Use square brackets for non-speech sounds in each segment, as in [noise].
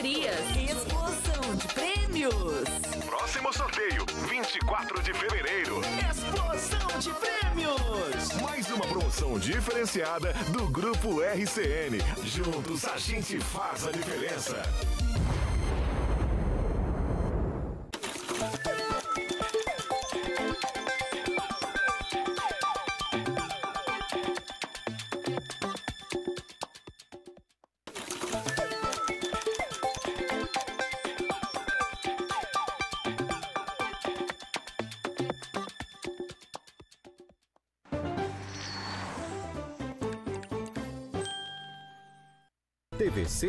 Explosão de prêmios. Próximo sorteio, 24 de fevereiro. Explosão de prêmios. Mais uma promoção diferenciada do Grupo RCN. Juntos a gente faz a diferença.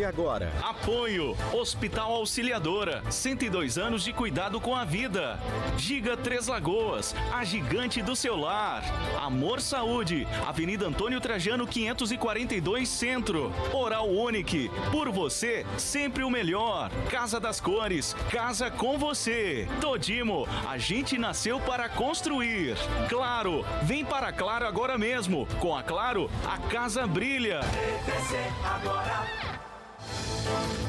Agora. Apoio Hospital Auxiliadora, 102 anos de cuidado com a vida. Giga Três Lagoas, a gigante do seu lar. Amor Saúde, Avenida Antônio Trajano 542 Centro. Oral Unique, por você, sempre o melhor. Casa das Cores, casa com você. Todimo, a gente nasceu para construir. Claro, vem para Claro agora mesmo. Com a Claro, a casa brilha. TVC agora.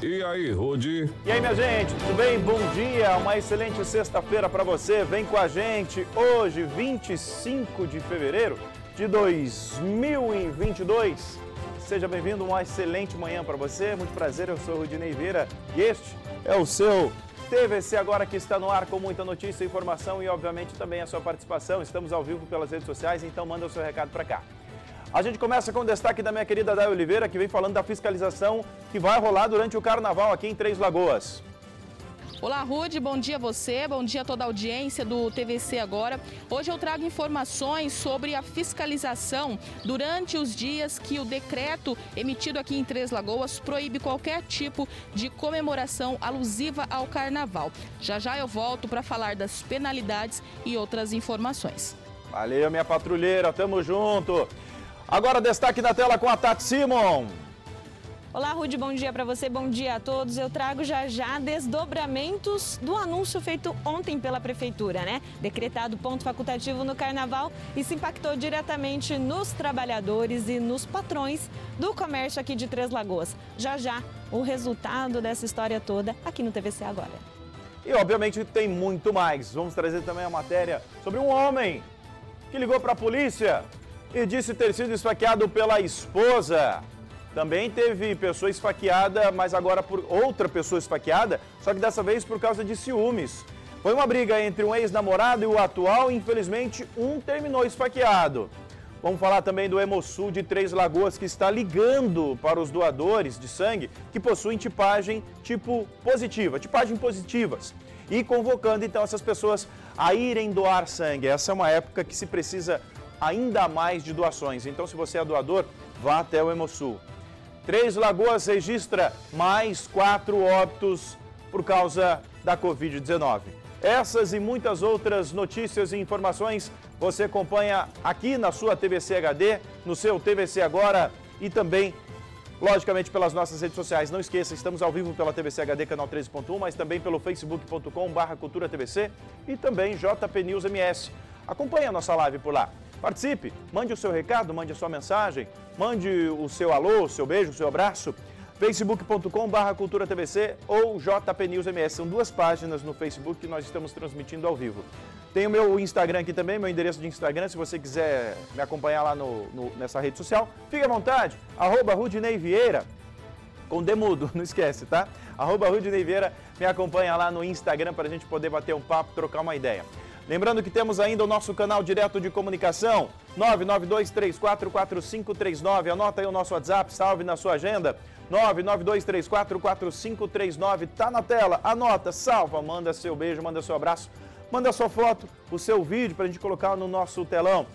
E aí, Rudy? E aí, minha gente, tudo bem? Bom dia, uma excelente sexta-feira para você. Vem com a gente hoje, 25 de fevereiro de 2022. Seja bem-vindo, uma excelente manhã para você. Muito prazer, eu sou o Rudinei e este é o seu TVC Agora que está no ar com muita notícia, informação e, obviamente, também a sua participação. Estamos ao vivo pelas redes sociais, então manda o seu recado para cá. A gente começa com o destaque da minha querida Day Oliveira, que vem falando da fiscalização que vai rolar durante o carnaval aqui em Três Lagoas. Olá, Rude, bom dia a você, bom dia a toda a audiência do TVC Agora. Hoje eu trago informações sobre a fiscalização durante os dias que o decreto emitido aqui em Três Lagoas proíbe qualquer tipo de comemoração alusiva ao carnaval. Já já eu volto para falar das penalidades e outras informações. Valeu, minha patrulheira, tamo junto. Agora destaque na tela com a Tati Simon. Olá, Rude, bom dia para você, bom dia a todos. Eu trago já já desdobramentos do anúncio feito ontem pela Prefeitura, né? Decretado ponto facultativo no Carnaval, isso impactou diretamente nos trabalhadores e nos patrões do comércio aqui de Três Lagoas. Já já, o resultado dessa história toda aqui no TVC Agora. E obviamente tem muito mais. Vamos trazer também a matéria sobre um homem que ligou para a polícia e disse ter sido esfaqueado pela esposa. Também teve pessoa esfaqueada, mas agora por outra pessoa esfaqueada, só que dessa vez por causa de ciúmes. Foi uma briga entre um ex-namorado e o atual, infelizmente um terminou esfaqueado. Vamos falar também do Hemosul de Três Lagoas, que está ligando para os doadores de sangue que possuem tipagem tipo positiva, tipagem positivas, e convocando então essas pessoas a irem doar sangue. Essa é uma época que se precisa ainda mais de doações. Então, se você é doador, vá até o Hemosul. Três Lagoas registra mais quatro óbitos por causa da Covid-19. Essas e muitas outras notícias e informações você acompanha aqui na sua TVC HD, no seu TVC Agora e também, logicamente, pelas nossas redes sociais. Não esqueça, estamos ao vivo pela TVC HD, canal 13.1, mas também pelo facebook.com.br Cultura e também JP News MS. Acompanhe a nossa live por lá. Participe, mande o seu recado, mande a sua mensagem, mande o seu alô, o seu beijo, o seu abraço. facebook.com.br Cultura TVC ou JP News MS. São duas páginas no Facebook que nós estamos transmitindo ao vivo. Tem o meu Instagram aqui também, meu endereço de Instagram, se você quiser me acompanhar lá no, no, nessa rede social. Fique à vontade, arroba Rudinei Vieira, com demudo, [laughs] não esquece, tá? Arroba Rudinei Vieira, me acompanha lá no Instagram para a gente poder bater um papo, trocar uma ideia. Lembrando que temos ainda o nosso canal direto de comunicação, 992344539. Anota aí o nosso WhatsApp, salve na sua agenda. 992344539. Tá na tela, anota, salva, manda seu beijo, manda seu abraço, manda sua foto, o seu vídeo para a gente colocar no nosso telão.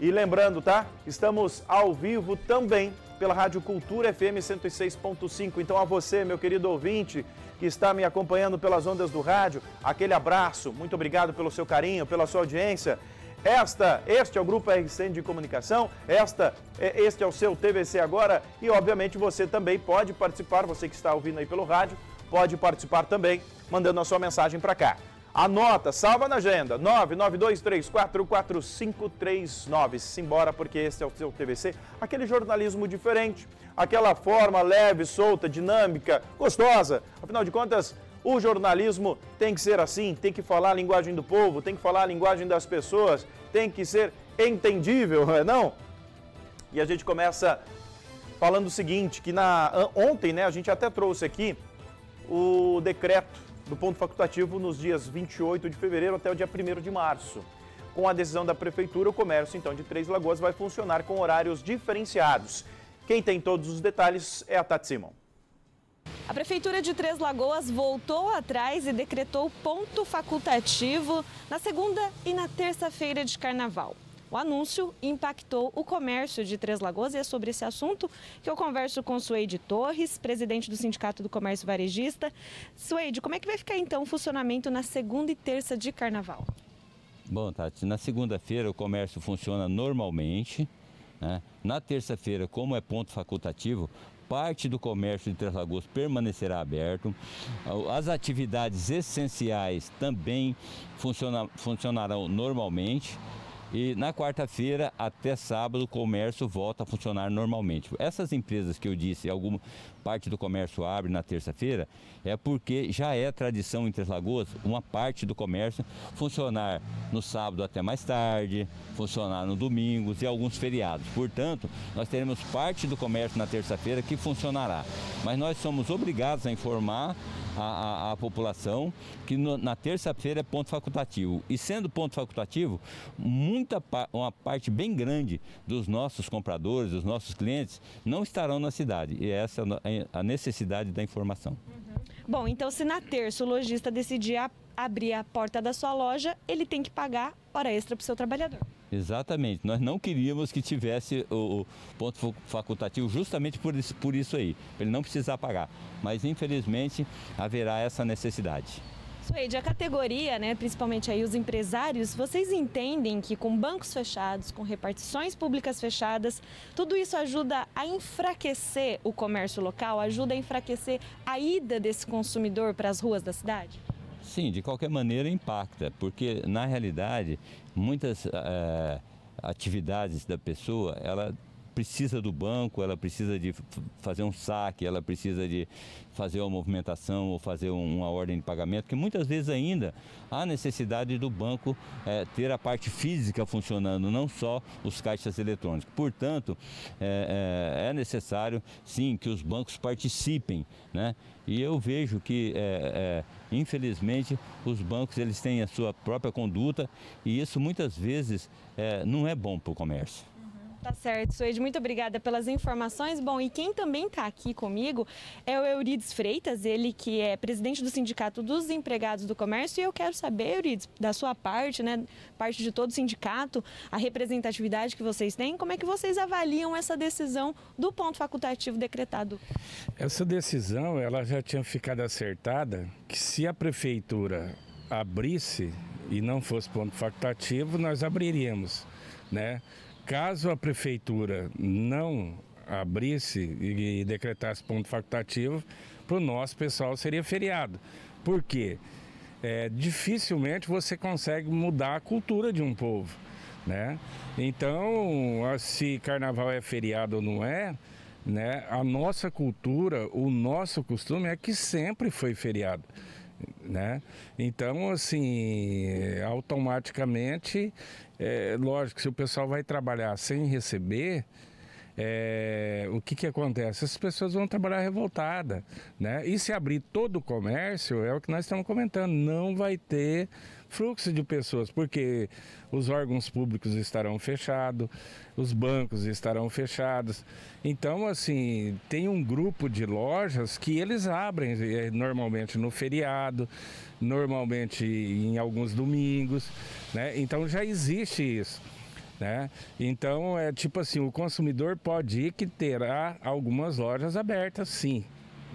E lembrando, tá? Estamos ao vivo também pela Rádio Cultura FM 106.5. Então a você, meu querido ouvinte, que está me acompanhando pelas ondas do rádio, aquele abraço, muito obrigado pelo seu carinho, pela sua audiência. Esta, este é o Grupo RCN de Comunicação, esta, este é o seu TVC Agora e, obviamente, você também pode participar, você que está ouvindo aí pelo rádio, pode participar também, mandando a sua mensagem para cá. Anota, salva na agenda, 992344539. Simbora, porque esse é o seu TVC, aquele jornalismo diferente, aquela forma leve, solta, dinâmica, gostosa. Afinal de contas, o jornalismo tem que ser assim, tem que falar a linguagem do povo, tem que falar a linguagem das pessoas, tem que ser entendível, [laughs] não é não? E a gente começa falando o seguinte, que na, ontem né, a gente até trouxe aqui o decreto do ponto facultativo nos dias 28 de fevereiro até o dia 1 de março. Com a decisão da Prefeitura, o comércio então de Três Lagoas vai funcionar com horários diferenciados. Quem tem todos os detalhes é a Tati Simon. A Prefeitura de Três Lagoas voltou atrás e decretou ponto facultativo na segunda e na terça-feira de carnaval. O anúncio impactou o comércio de Três Lagoas e é sobre esse assunto que eu converso com Suede Torres, presidente do Sindicato do Comércio Varejista. Suede, como é que vai ficar então o funcionamento na segunda e terça de carnaval? Bom, Tati, na segunda-feira o comércio funciona normalmente. Né? Na terça-feira, como é ponto facultativo, parte do comércio de Três Lagoas permanecerá aberto. As atividades essenciais também funciona, funcionarão normalmente. E na quarta-feira até sábado o comércio volta a funcionar normalmente. Essas empresas que eu disse, alguma parte do comércio abre na terça-feira, é porque já é tradição em Três Lagoas uma parte do comércio funcionar no sábado até mais tarde, funcionar no domingos e alguns feriados. Portanto, nós teremos parte do comércio na terça-feira que funcionará. Mas nós somos obrigados a informar a, a, a população que no, na terça-feira é ponto facultativo. E sendo ponto facultativo, muita uma parte bem grande dos nossos compradores, dos nossos clientes, não estarão na cidade. E essa é a necessidade da informação. Uhum. Bom, então se na terça o lojista decidir a, abrir a porta da sua loja, ele tem que pagar hora extra para o seu trabalhador. Exatamente. Nós não queríamos que tivesse o, ponto facultativo justamente por isso, por isso aí, para ele não precisar pagar. Mas infelizmente haverá essa necessidade. Suede, a categoria, né, principalmente aí os empresários, vocês entendem que com bancos fechados, com repartições públicas fechadas, tudo isso ajuda a enfraquecer o comércio local, ajuda a enfraquecer a ida desse consumidor para as ruas da cidade? Sim, de qualquer maneira impacta, porque na realidade muitas é, atividades da pessoa, ela precisa do banco, ela precisa de fazer um saque, ela precisa de fazer uma movimentação ou fazer uma ordem de pagamento, que muitas vezes ainda há necessidade do banco é, ter a parte física funcionando, não só os caixas eletrônicos. Portanto, é, é, necessário sim que os bancos participem, né? E eu vejo que, é, é, infelizmente, os bancos eles têm a sua própria conduta e isso muitas vezes é, não é bom para o comércio. Tá certo, Suede, muito obrigada pelas informações. Bom, e quem também está aqui comigo é o Eurides Freitas, ele que é presidente do Sindicato dos Empregados do Comércio. E eu quero saber, Eurides, da sua parte, né, parte de todo o sindicato, a representatividade que vocês têm, como é que vocês avaliam essa decisão do ponto facultativo decretado? Essa decisão, ela já tinha ficado acertada que se a prefeitura abrisse e não fosse ponto facultativo, nós abriríamos, né? Caso a prefeitura não abrisse e decretasse ponto facultativo, para o nosso pessoal seria feriado. Por quê? É, dificilmente você consegue mudar a cultura de um povo. Né? Então, se carnaval é feriado ou não é, né, a nossa cultura, o nosso costume é que sempre foi feriado né? Então, assim, automaticamente, é, lógico, se o pessoal vai trabalhar sem receber, é, o que, que acontece? As pessoas vão trabalhar revoltada, né? E se abrir todo o comércio, é o que nós estamos comentando, não vai ter fluxo de pessoas, porque os órgãos públicos estarão fechados, os bancos estarão fechados. Então, assim, tem um grupo de lojas que eles abrem eh, normalmente no feriado, normalmente em alguns domingos, né? Então já existe isso. Né? Então é tipo assim, o consumidor pode ir que terá algumas lojas abertas, sim,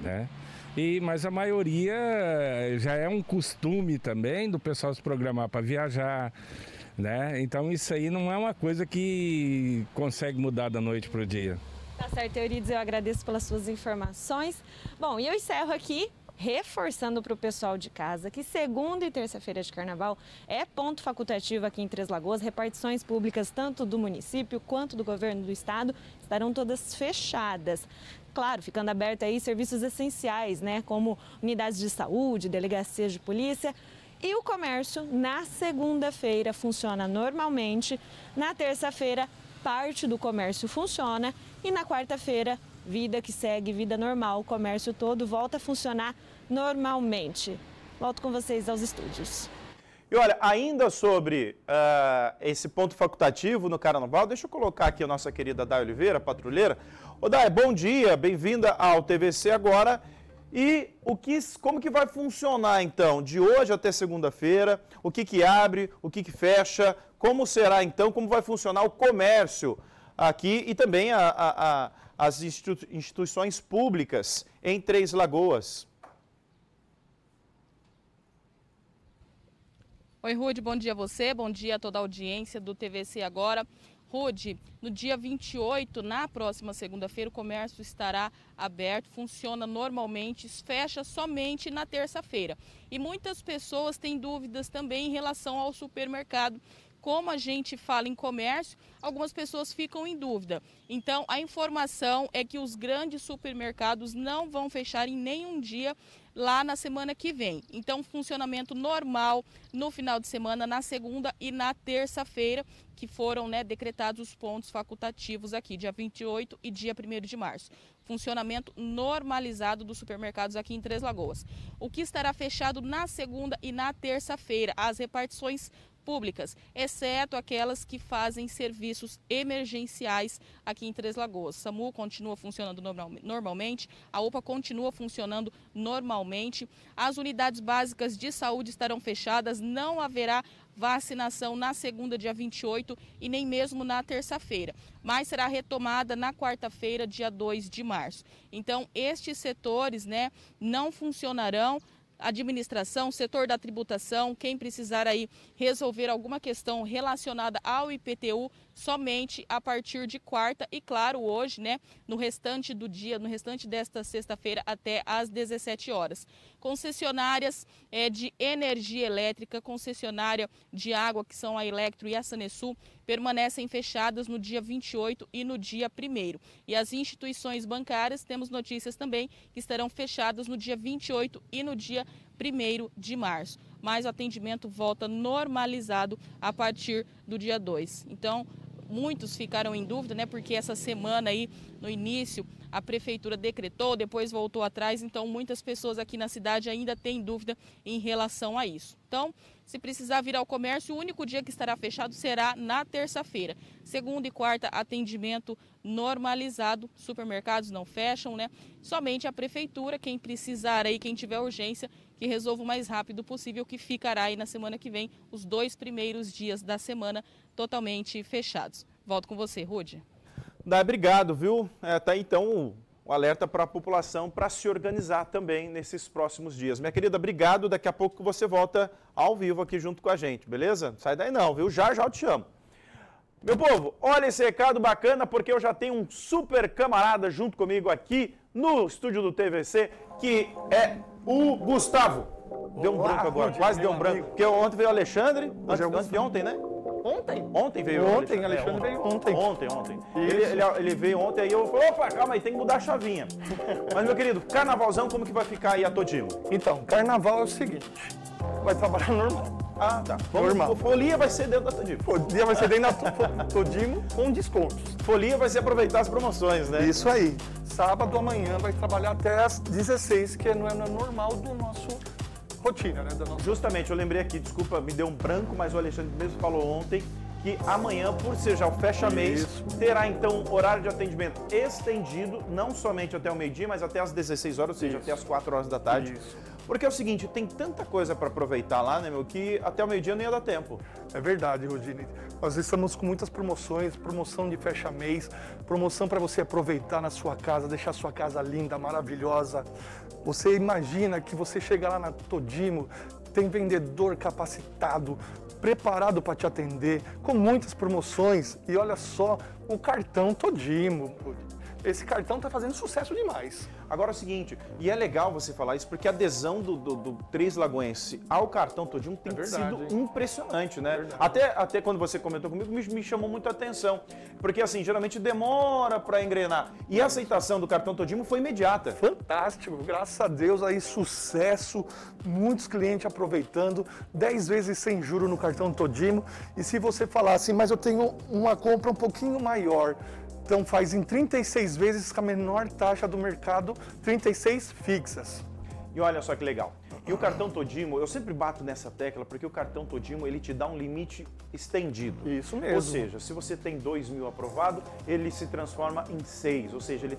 né? E, mas a maioria eh, já é um costume também do pessoal se programar para viajar, né? Então isso aí não é uma coisa que consegue mudar da noite para o dia. Tá certo, Eurides, eu agradeço pelas suas informações. Bom, e eu encerro aqui reforçando para o pessoal de casa que segunda e terça-feira de carnaval é ponto facultativo aqui em Três Lagoas. Repartições públicas, tanto do município quanto do governo do estado, estarão todas fechadas. Claro, ficando aberto aí serviços essenciais, né? Como unidades de saúde, delegacias de polícia. E o comércio, na segunda-feira, funciona normalmente. Na terça-feira, parte do comércio funciona. E na quarta-feira, vida que segue, vida normal, o comércio todo volta a funcionar normalmente. Volto com vocês aos estúdios. E olha, ainda sobre uh, esse ponto facultativo no Carnaval, deixa eu colocar aqui a nossa querida Day Oliveira, patrulheira. Ô Day, bom dia, bem-vinda ao TVC agora. E o que, como que vai funcionar então, de hoje até segunda-feira? O que que abre, o que que fecha? Como será então, como vai funcionar o comércio aqui e também a, a, a, as instituições públicas em Três Lagoas? Oi, Rude, bom dia a você, bom dia a toda a audiência do TVC Agora. Rude, no dia 28, na próxima segunda-feira, o comércio estará aberto, funciona normalmente, fecha somente na terça-feira. E muitas pessoas têm dúvidas também em relação ao supermercado como a gente fala em comércio, algumas pessoas ficam em dúvida. Então, a informação é que os grandes supermercados não vão fechar em nenhum dia lá na semana que vem. Então, funcionamento normal no final de semana, na segunda e na terça-feira, que foram né, decretados os pontos facultativos aqui, dia 28 e dia 1 de março. Funcionamento normalizado dos supermercados aqui em Três Lagoas. O que estará fechado na segunda e na terça-feira? As repartições públicas, exceto aquelas que fazem serviços emergenciais aqui em Três Lagoas. SAMU continua funcionando normal, normalmente, a UPA continua funcionando normalmente, as unidades básicas de saúde estarão fechadas, não haverá vacinação na segunda, dia 28, e nem mesmo na terça-feira, mas será retomada na quarta-feira, dia 2 de março. Então, estes setores né, não funcionarão administração, setor da tributação, quem precisar aí resolver alguma questão relacionada ao IPTU, somente a partir de quarta e claro, hoje, né, no restante do dia, no restante desta sexta-feira até às 17 horas. Concessionárias é, de energia elétrica, concessionária de água, que são a Electro e a Sanesul, permanecem fechadas no dia 28 e no dia 1 E as instituições bancárias, temos notícias também que estarão fechadas no dia 28 e no dia 1 de março. Mas o atendimento volta normalizado a partir do dia 2. Então, muitos ficaram em dúvida, né? Porque essa semana aí, no início, a prefeitura decretou, depois voltou atrás, então muitas pessoas aqui na cidade ainda têm dúvida em relação a isso. Então, se precisar vir ao comércio, o único dia que estará fechado será na terça-feira. Segunda e quarta, atendimento normalizado, supermercados não fecham, né? Somente a prefeitura, quem precisar aí, quem tiver urgência, que resolva o mais rápido possível, que ficará aí na semana que vem, os dois primeiros dias da semana totalmente fechados. Volto com você, Rude. Dá, obrigado, viu? É, tá então o alerta para a população para se organizar também nesses próximos dias. Minha querida, obrigado. Daqui a pouco você volta ao vivo aqui junto com a gente, beleza? Sai daí não, viu? Já já eu te chamo. Meu povo, olha esse recado bacana porque eu já tenho um super camarada junto comigo aqui no estúdio do TVC, que é o Gustavo. Deu um Olá, branco agora, quase deu um branco. Porque ontem veio o Alexandre, antes, é antes de ontem, né? Ontem? Ontem veio Ontem, o Alexandre, Alexandre veio ontem. Ontem, ontem. Ele, ele, ele, veio ontem, aí eu falei, opa, calma aí, tem que mudar a chavinha. [laughs] Mas, meu querido, carnavalzão, como que vai ficar aí a Todimo? Então, carnaval é o seguinte, vai trabalhar normal. Ah, tá. Vamos, normal. Folia vai ser dentro da Todimo. Folia vai ser dentro da Todimo com descontos. Folia vai ser aproveitar as promoções, né? Isso aí. Sábado amanhã vai trabalhar até as 16, que não é normal do nosso rotina, né? Nossa... Justamente, eu lembrei aqui, desculpa, me deu um branco, mas o Alexandre mesmo falou ontem que amanhã, por ser já o fecha-mês, terá então horário de atendimento estendido, não somente até o meio-dia, mas até às 16 horas, ou seja, Isso. até às 4 horas da tarde. Isso. Porque é o seguinte, tem tanta coisa para aproveitar lá, né, meu, que até o meio-dia não ia dar tempo. É verdade, Rodine. Nós estamos com muitas promoções, promoção de fecha-mês, promoção para você aproveitar na sua casa, deixar a sua casa linda, maravilhosa. Você imagina que você chega lá na Todimo, tem vendedor capacitado, preparado para te atender, com muitas promoções. E olha só, o cartão Todimo. esse cartão está fazendo sucesso demais. Agora é o seguinte, e é legal você falar isso, porque a adesão do, do, do Três Lagoense ao cartão Todinho tem É verdade, sido hein? impressionante, né? Até, até quando você comentou comigo, me, me chamou muito a atenção. Porque assim, geralmente demora para engrenar. E a aceitação do cartão Todimo foi imediata. Fantástico, graças a Deus aí sucesso, muitos clientes aproveitando, 10 vezes sem juro no cartão Todimo. E se você falar assim, mas eu tenho uma compra um pouquinho maior, então faz em 36 vezes com a menor taxa do mercado, 36 fixas. E olha só que legal. E o cartão Todimo, eu sempre bato nessa tecla porque o cartão Todimo ele te dá um limite estendido. Isso mesmo. Ou seja, se você tem 2 mil aprovado, ele se transforma em 6. Ou seja, ele,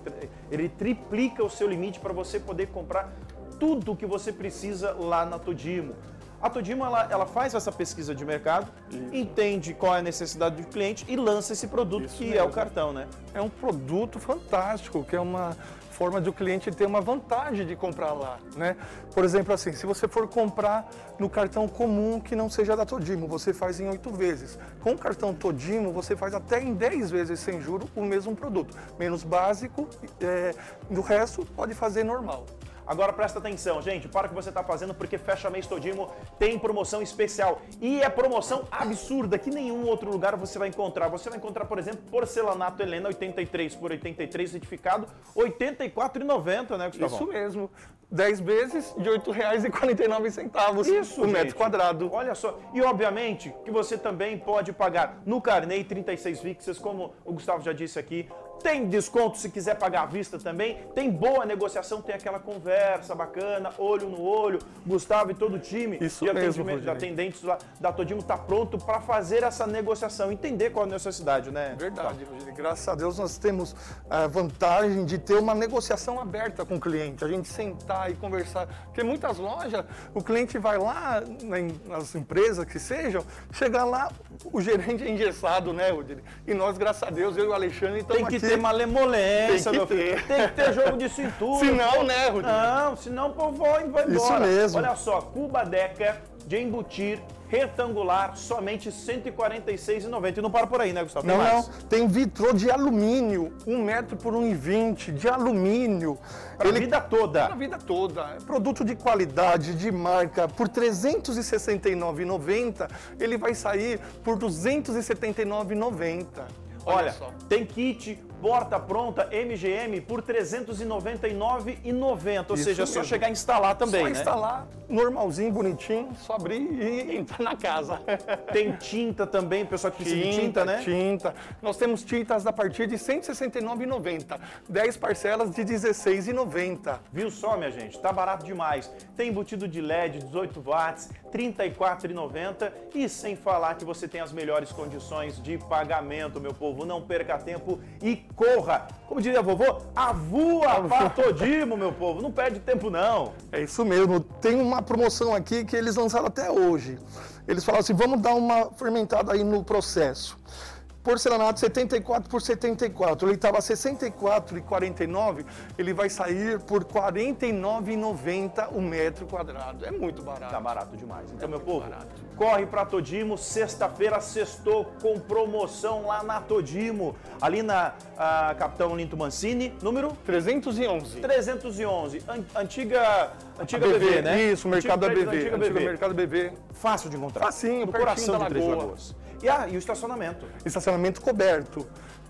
ele triplica o seu limite para você poder comprar tudo o que você precisa lá na Todimo. A Todimo ela, ela faz essa pesquisa de mercado, entende qual é a necessidade do cliente e lança esse produto Isso que é o mesmo. cartão, né? É um produto fantástico, que é uma forma de o cliente ter uma vantagem de comprar lá, né? Por exemplo, assim, se você for comprar no cartão comum que não seja da Todimo, você faz em oito vezes. Com o cartão Todimo, você faz até em 10 vezes sem juro o mesmo produto. Menos básico, é, do resto pode fazer normal. Agora presta atenção, gente, para o que você está fazendo, porque Fecha Mês Todimo tem promoção especial. E é promoção absurda que nenhum outro lugar você vai encontrar. Você vai encontrar, por exemplo, porcelanato Helena 83 por 83 certificado, R$ 84,90, né, Gustavo? Isso mesmo. 10 vezes de R$ 8,49 Isso, o gente. metro quadrado. Olha só. E obviamente que você também pode pagar no Carney 36 fixas, como o Gustavo já disse aqui. Tem desconto se quiser pagar à vista também. Tem boa negociação, tem aquela conversa bacana, olho no olho. Gustavo e todo o time Isso de atendimento de atendentes lá da Todimo está pronto para fazer essa negociação, entender qual é a necessidade, né? Verdade, Rogério. Graças a Deus nós temos a vantagem de ter uma negociação aberta com o cliente, a gente sentar e conversar. Porque muitas lojas, o cliente vai lá, na- nas empresas que sejam, chegar lá, o gerente é engessado, né, Rogério? E nós, graças a Deus, eu e o Alexandre estamos aqui. Ter malemolência, Tem meu filho. ter. Tem que ter jogo de cintura. Se não, né, Rodrigo? Não, senão o povo vai vai embora. Isso mesmo. Olha só, Cuba Deca de embutir retangular, somente R$ 146,90. E não para por aí, né, Gustavo? Não, não. Tem vitrô de alumínio, um metro por 1,20, de alumínio. Pra vida toda. Pra vida toda. É produto de qualidade, de marca, por R$ 369,90, ele vai sair por R$ 279,90. Olha, só. tem kit porta pronta MGM por R$ 399,90. Ou Isso seja, é só mesmo. chegar a instalar também, Só né? instalar, normalzinho, bonitinho, só abrir e [laughs] entrar na casa. [laughs] Tem tinta também, pessoal que precisa de tinta, né? Tinta. Nós temos tintas a partir de R$ 169,90. 10 parcelas de R$ 16,90. Viu só, minha gente? Tá barato demais. Tem embutido de LED, 18 watts, R$ 34,90 e sem falar que você tem as melhores condições de pagamento, meu povo. Não perca tempo e corra. Como diria a vovô, avua para Todimo, meu povo. Não perde tempo, não. É isso mesmo. Tem uma promoção aqui que eles lançaram até hoje. Eles falaram assim: vamos dar uma fermentada aí no processo. Porcelanato 74 por 74. Ele estava 64,49. Ele vai sair por 49,90 o metro quadrado. É muito barato. Tá barato demais. Então, meu povo, corre pra Todimo. Sexta-feira, sextou com promoção lá na Todimo. Ali na ah, Capitão Linto Mancini, número 311. 311. An- antiga antiga BV, BV, né? Isso, mercado da BV. da Antigo BV. mercado BV. Fácil de encontrar. Facinho, no coração da de Três Lagoa. Lagoas. E, ah, e o estacionamento. Estacionamento coberto.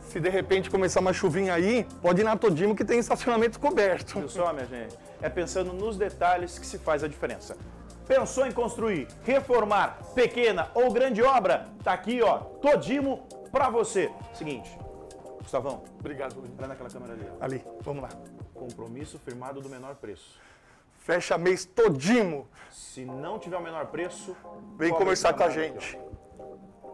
Se de repente começar uma chuvinha aí, pode ir na Todimo que tem estacionamento coberto. Viu só, minha gente? É pensando nos detalhes que se faz a diferença. Pensou em construir, reformar, pequena ou grande obra? Tá aqui, ó, Todimo pra você. Seguinte, Gustavão, Obrigado, olha naquela câmera ali. Ali, vamos lá. Compromisso firmado do menor preço. Fecha mês Todimo. Se não tiver o menor preço, Vem conversar com a gente. ó.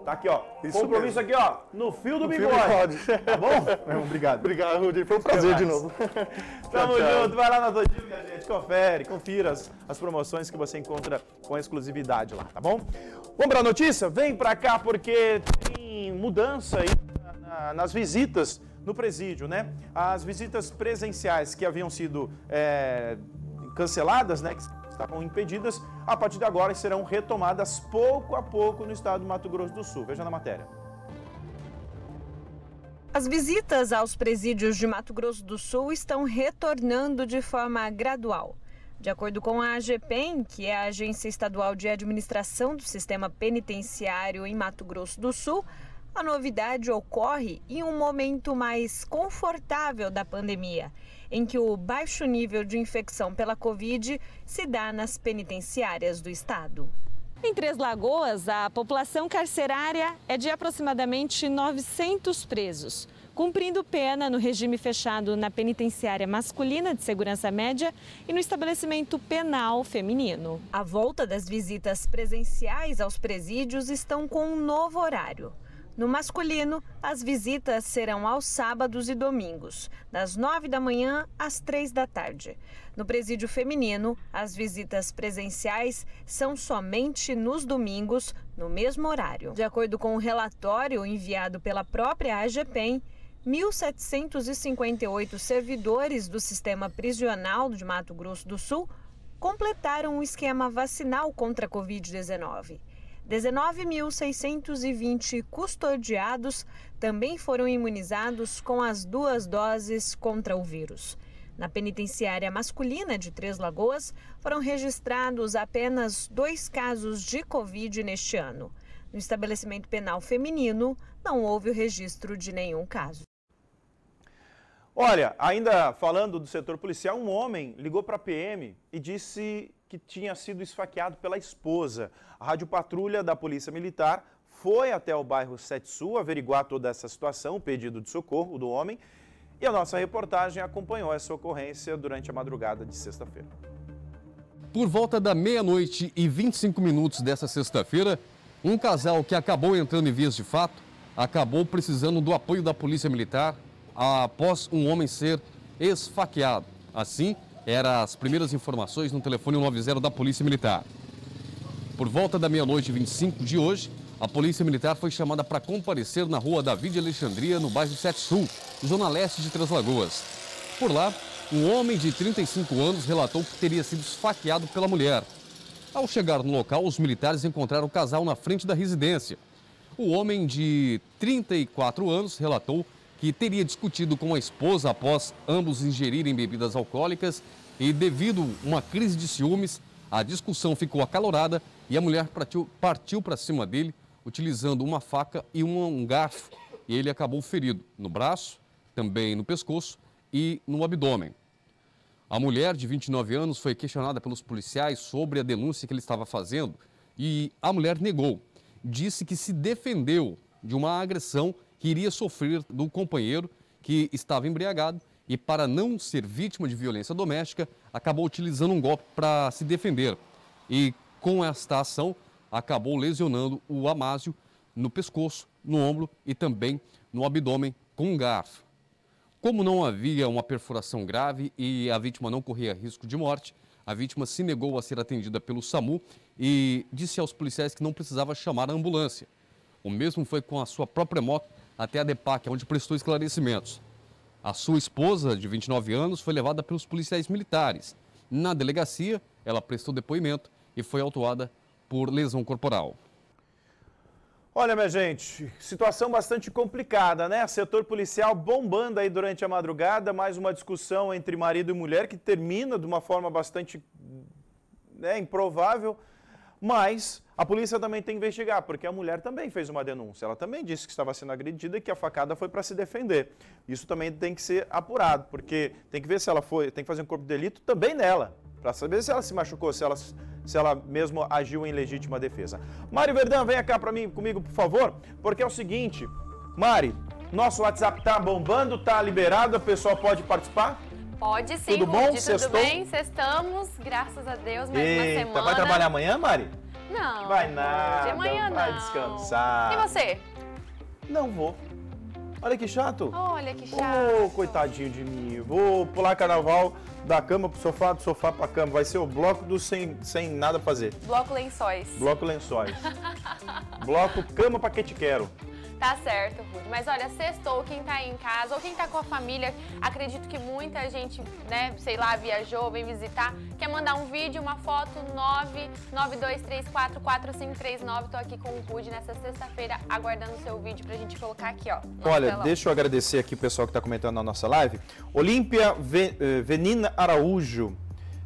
Tá aqui, ó. Isso Compromisso mesmo. aqui, ó, no fio do No fio bigode. do bigode. [laughs] Tá bom? Obrigado. Obrigado, Rudy. Foi um prazer de novo. [laughs] Tamo Tchau, tchau. junto, vai lá na minha gente, confere, confira as, as promoções que você encontra com exclusividade lá, tá bom? Vamos pra notícia? Vem pra cá porque tem mudança aí na- na- nas visitas no presídio, né? As visitas presenciais que haviam sido é, canceladas, né? Estavam impedidas, a partir de agora serão retomadas pouco a pouco no estado do Mato Grosso do Sul. Veja na matéria. As visitas aos presídios de Mato Grosso do Sul estão retornando de forma gradual. De acordo com a AGPEM, que é a Agência Estadual de Administração do Sistema Penitenciário em Mato Grosso do Sul, a novidade ocorre em um momento mais confortável da pandemia, em que o baixo nível de infecção pela Covid se dá nas penitenciárias do estado. Em Três Lagoas, a população carcerária é de aproximadamente 900 presos, cumprindo pena no regime fechado na penitenciária masculina de segurança média e no estabelecimento penal feminino. A volta das visitas presenciais aos presídios estão com um novo horário. No masculino, as visitas serão aos sábados e domingos, das 9 da manhã às 3 da tarde. No presídio feminino, as visitas presenciais são somente nos domingos, no mesmo horário. De acordo com o um relatório enviado pela própria AGPEM, 1.758 servidores do sistema prisional de Mato Grosso do Sul completaram o esquema vacinal contra a Covid-19. 19.620 custodiados também foram imunizados com as duas doses contra o vírus. Na penitenciária masculina de Três Lagoas, foram registrados apenas dois casos de Covid neste ano. No estabelecimento penal feminino, não houve o registro de nenhum caso. Olha, ainda falando do setor policial, um homem ligou para a PM e disse que tinha sido esfaqueado pela esposa. A Rádio Patrulha da Polícia Militar foi até o bairro Sete Sul averiguar toda essa situação, o pedido de socorro do homem, e a nossa reportagem acompanhou essa ocorrência durante a madrugada de sexta-feira. Por volta da meia-noite e 25 minutos dessa sexta-feira, um casal que acabou entrando em vias de fato acabou precisando do apoio da Polícia Militar após um homem ser esfaqueado. Assim, eram as primeiras informações no telefone 90 da Polícia Militar. Por volta da meia-noite e 25 de hoje, a Polícia Militar foi chamada para comparecer na rua David Alexandria, no bairro Sete Sul, zona leste de Três Lagoas. Por lá, um homem de 35 anos relatou que teria sido esfaqueado pela mulher. Ao chegar no local, os militares encontraram o casal na frente da residência. O homem de 34 anos relatou que teria discutido com a esposa após ambos ingerirem bebidas alcoólicas e, devido a uma crise de ciúmes, a discussão ficou acalorada e a mulher partiu, para cima dele, utilizando uma faca e um garfo. E ele acabou ferido no braço, também no pescoço e no abdômen. A mulher, de 29 anos, foi questionada pelos policiais sobre a denúncia que ele estava fazendo e a mulher negou. Disse que se defendeu de uma agressão que iria sofrer do companheiro que estava embriagado e, para não ser vítima de violência doméstica, acabou utilizando um golpe para se defender. E, com esta ação, acabou lesionando o Amásio no pescoço, no ombro e também no abdômen com um garfo. Como não havia uma perfuração grave e a vítima não corria risco de morte, a vítima se negou a ser atendida pelo SAMU e disse aos policiais que não precisava chamar a ambulância. O mesmo foi com a sua própria moto até a DEPAC, onde prestou esclarecimentos. A sua esposa, de 29 anos, foi levada pelos policiais militares. Na delegacia, ela prestou depoimento e foi autuada por lesão corporal. Olha, minha gente, situação bastante complicada, né? Setor policial bombando aí durante a madrugada, mais uma discussão entre marido e mulher que termina de uma forma bastante né, improvável. Mas a polícia também tem que investigar, porque a mulher também fez uma denúncia. Ela também disse que estava sendo agredida e que a facada foi para se defender. Isso também tem que ser apurado, porque tem que ver se ela foi, tem que fazer um corpo de delito também nela, para saber se ela se machucou, se ela, se ela mesmo agiu em legítima defesa. Mari Verdão, venha cá para mim, comigo, por favor, porque é o seguinte, Mari, nosso WhatsApp tá bombando, tá liberado, o pessoal pode participar? Pode sim, Tudo bom? Rudy, tudo Sextou? bem? Sextamos, graças a Deus, mais uma Eita, semana. vai trabalhar amanhã, Mari? Não. Vai nada, amanhã vai não. descansar. E você? Não vou. Olha que chato. Olha que Ô, chato. coitadinho de mim. Vou pular carnaval da cama pro sofá, do sofá pra cama. Vai ser o bloco do sem, sem nada fazer. Bloco Lençóis. Bloco lençóis. [laughs] bloco cama pra que te quero. Tá certo, Rude. Mas olha, sextou, quem tá aí em casa ou quem tá com a família, acredito que muita gente, né, sei lá, viajou, vem visitar, quer mandar um vídeo, uma foto, 992344539. Tô aqui com o Rude nessa sexta-feira, aguardando o seu vídeo pra gente colocar aqui, ó. Olha, telão. deixa eu agradecer aqui o pessoal que está comentando na nossa live. Olímpia eh, Venina Araújo,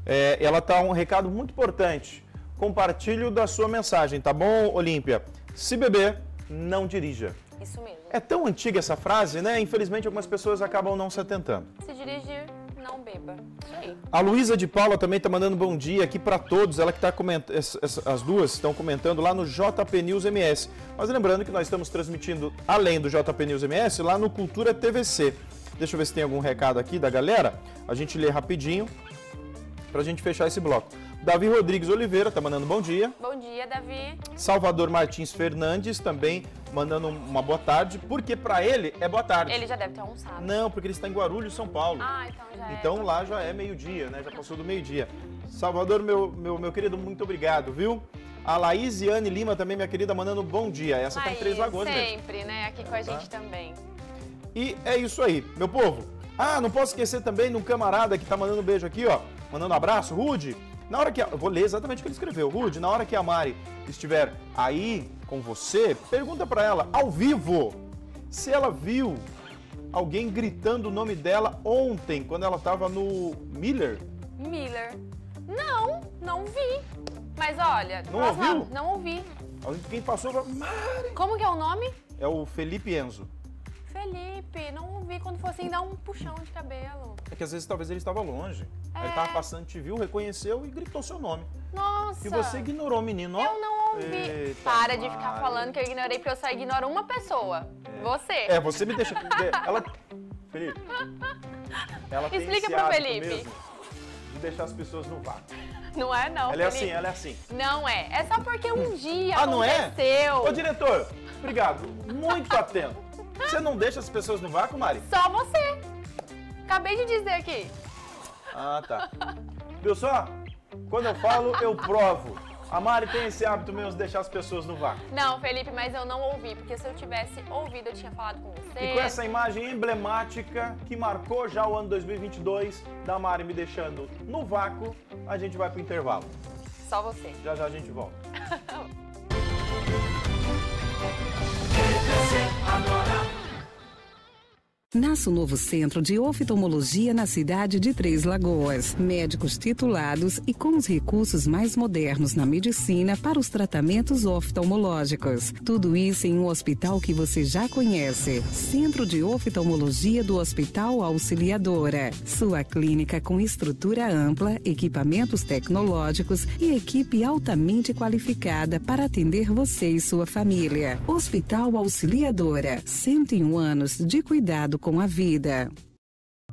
eh, ela tá um recado muito importante. Compartilho da sua mensagem, tá bom, Olímpia? Se beber, não dirija. Isso mesmo. É tão antiga essa frase, né? Infelizmente algumas pessoas acabam não se atentando. Se dirigir, não beba. Isso aí. A Luísa de Paula também está mandando bom dia aqui para todos. Ela que está comentando, as duas estão comentando lá no JP News MS. Mas lembrando que nós estamos transmitindo, além do JP News MS, lá no Cultura TVC. Deixa eu ver se tem algum recado aqui da galera. A gente lê rapidinho para a gente fechar esse bloco. Davi Rodrigues Oliveira está mandando bom dia. Bom dia, Davi. Salvador Martins Fernandes também mandando uma boa tarde, porque para ele é boa tarde. Ele já deve ter almoçado. Não, porque ele está em Guarulhos, São Paulo. Ah, então já é. Então lá já é meio-dia, né? Já passou do meio-dia. Salvador, meu, meu, meu querido, muito obrigado, viu? A Laís e Anne Lima também, minha querida, mandando bom dia. Essa tá em Três Laís, Lagoas mesmo. sempre, né? Aqui com a gente também. E é isso aí, meu povo. Ah, não posso esquecer também de um camarada que tá mandando um beijo aqui, ó. Mandando um abraço, Rude. Na hora que. A, eu vou ler exatamente o que ele escreveu. Rude, na hora que a Mari estiver aí com você, pergunta pra ela, ao vivo, se ela viu alguém gritando o nome dela ontem, quando ela tava no Miller. Miller. Não, não vi. Mas olha, Não próxima- ouviu? Não ouvi. Quem passou falou, Mari. Como que é o nome? É o Felipe Enzo. Felipe, não ouvi quando for assim, dá um puxão de cabelo. É que às vezes talvez ele estava longe. Aí Ele É. tava passando, te viu, reconheceu e gritou seu nome. Nossa. E você ignorou o menino, ó. Eu não ouvi. Eita, Para de ficar Mari. falando que eu ignorei, porque eu só ignoro uma pessoa. Você. É, você me deixa. Ela. Felipe. Ela tem Explica esse pro Felipe. mesmo de deixar as pessoas no vácuo. Não é não, ela é Felipe. assim, ela é assim. Não é. É só porque um dia Ah, não é? aconteceu. Ô, diretor, obrigado. Muito atento. Você não deixa as pessoas no vácuo, Mari? Só você. Acabei de dizer aqui. Ah, tá. Viu só? Quando eu falo, eu provo. A Mari tem esse hábito mesmo de deixar as pessoas no vácuo. Não, Felipe, mas eu não ouvi, porque se eu tivesse ouvido, eu tinha falado com você. E com essa imagem emblemática que marcou já o ano 2022 da Mari me deixando no vácuo, a gente vai pro intervalo. Só você. Já já a gente volta. [laughs] Agora Nasce o novo centro de oftalmologia na cidade de Três Lagoas. Médicos titulados e com os recursos mais modernos na medicina para os tratamentos oftalmológicos. Tudo isso em um hospital que você já conhece. Centro de Oftalmologia do Hospital Auxiliadora. Sua clínica com estrutura ampla, equipamentos tecnológicos e equipe altamente qualificada para atender você e sua família. Hospital Auxiliadora. 101 anos de cuidado com a vida.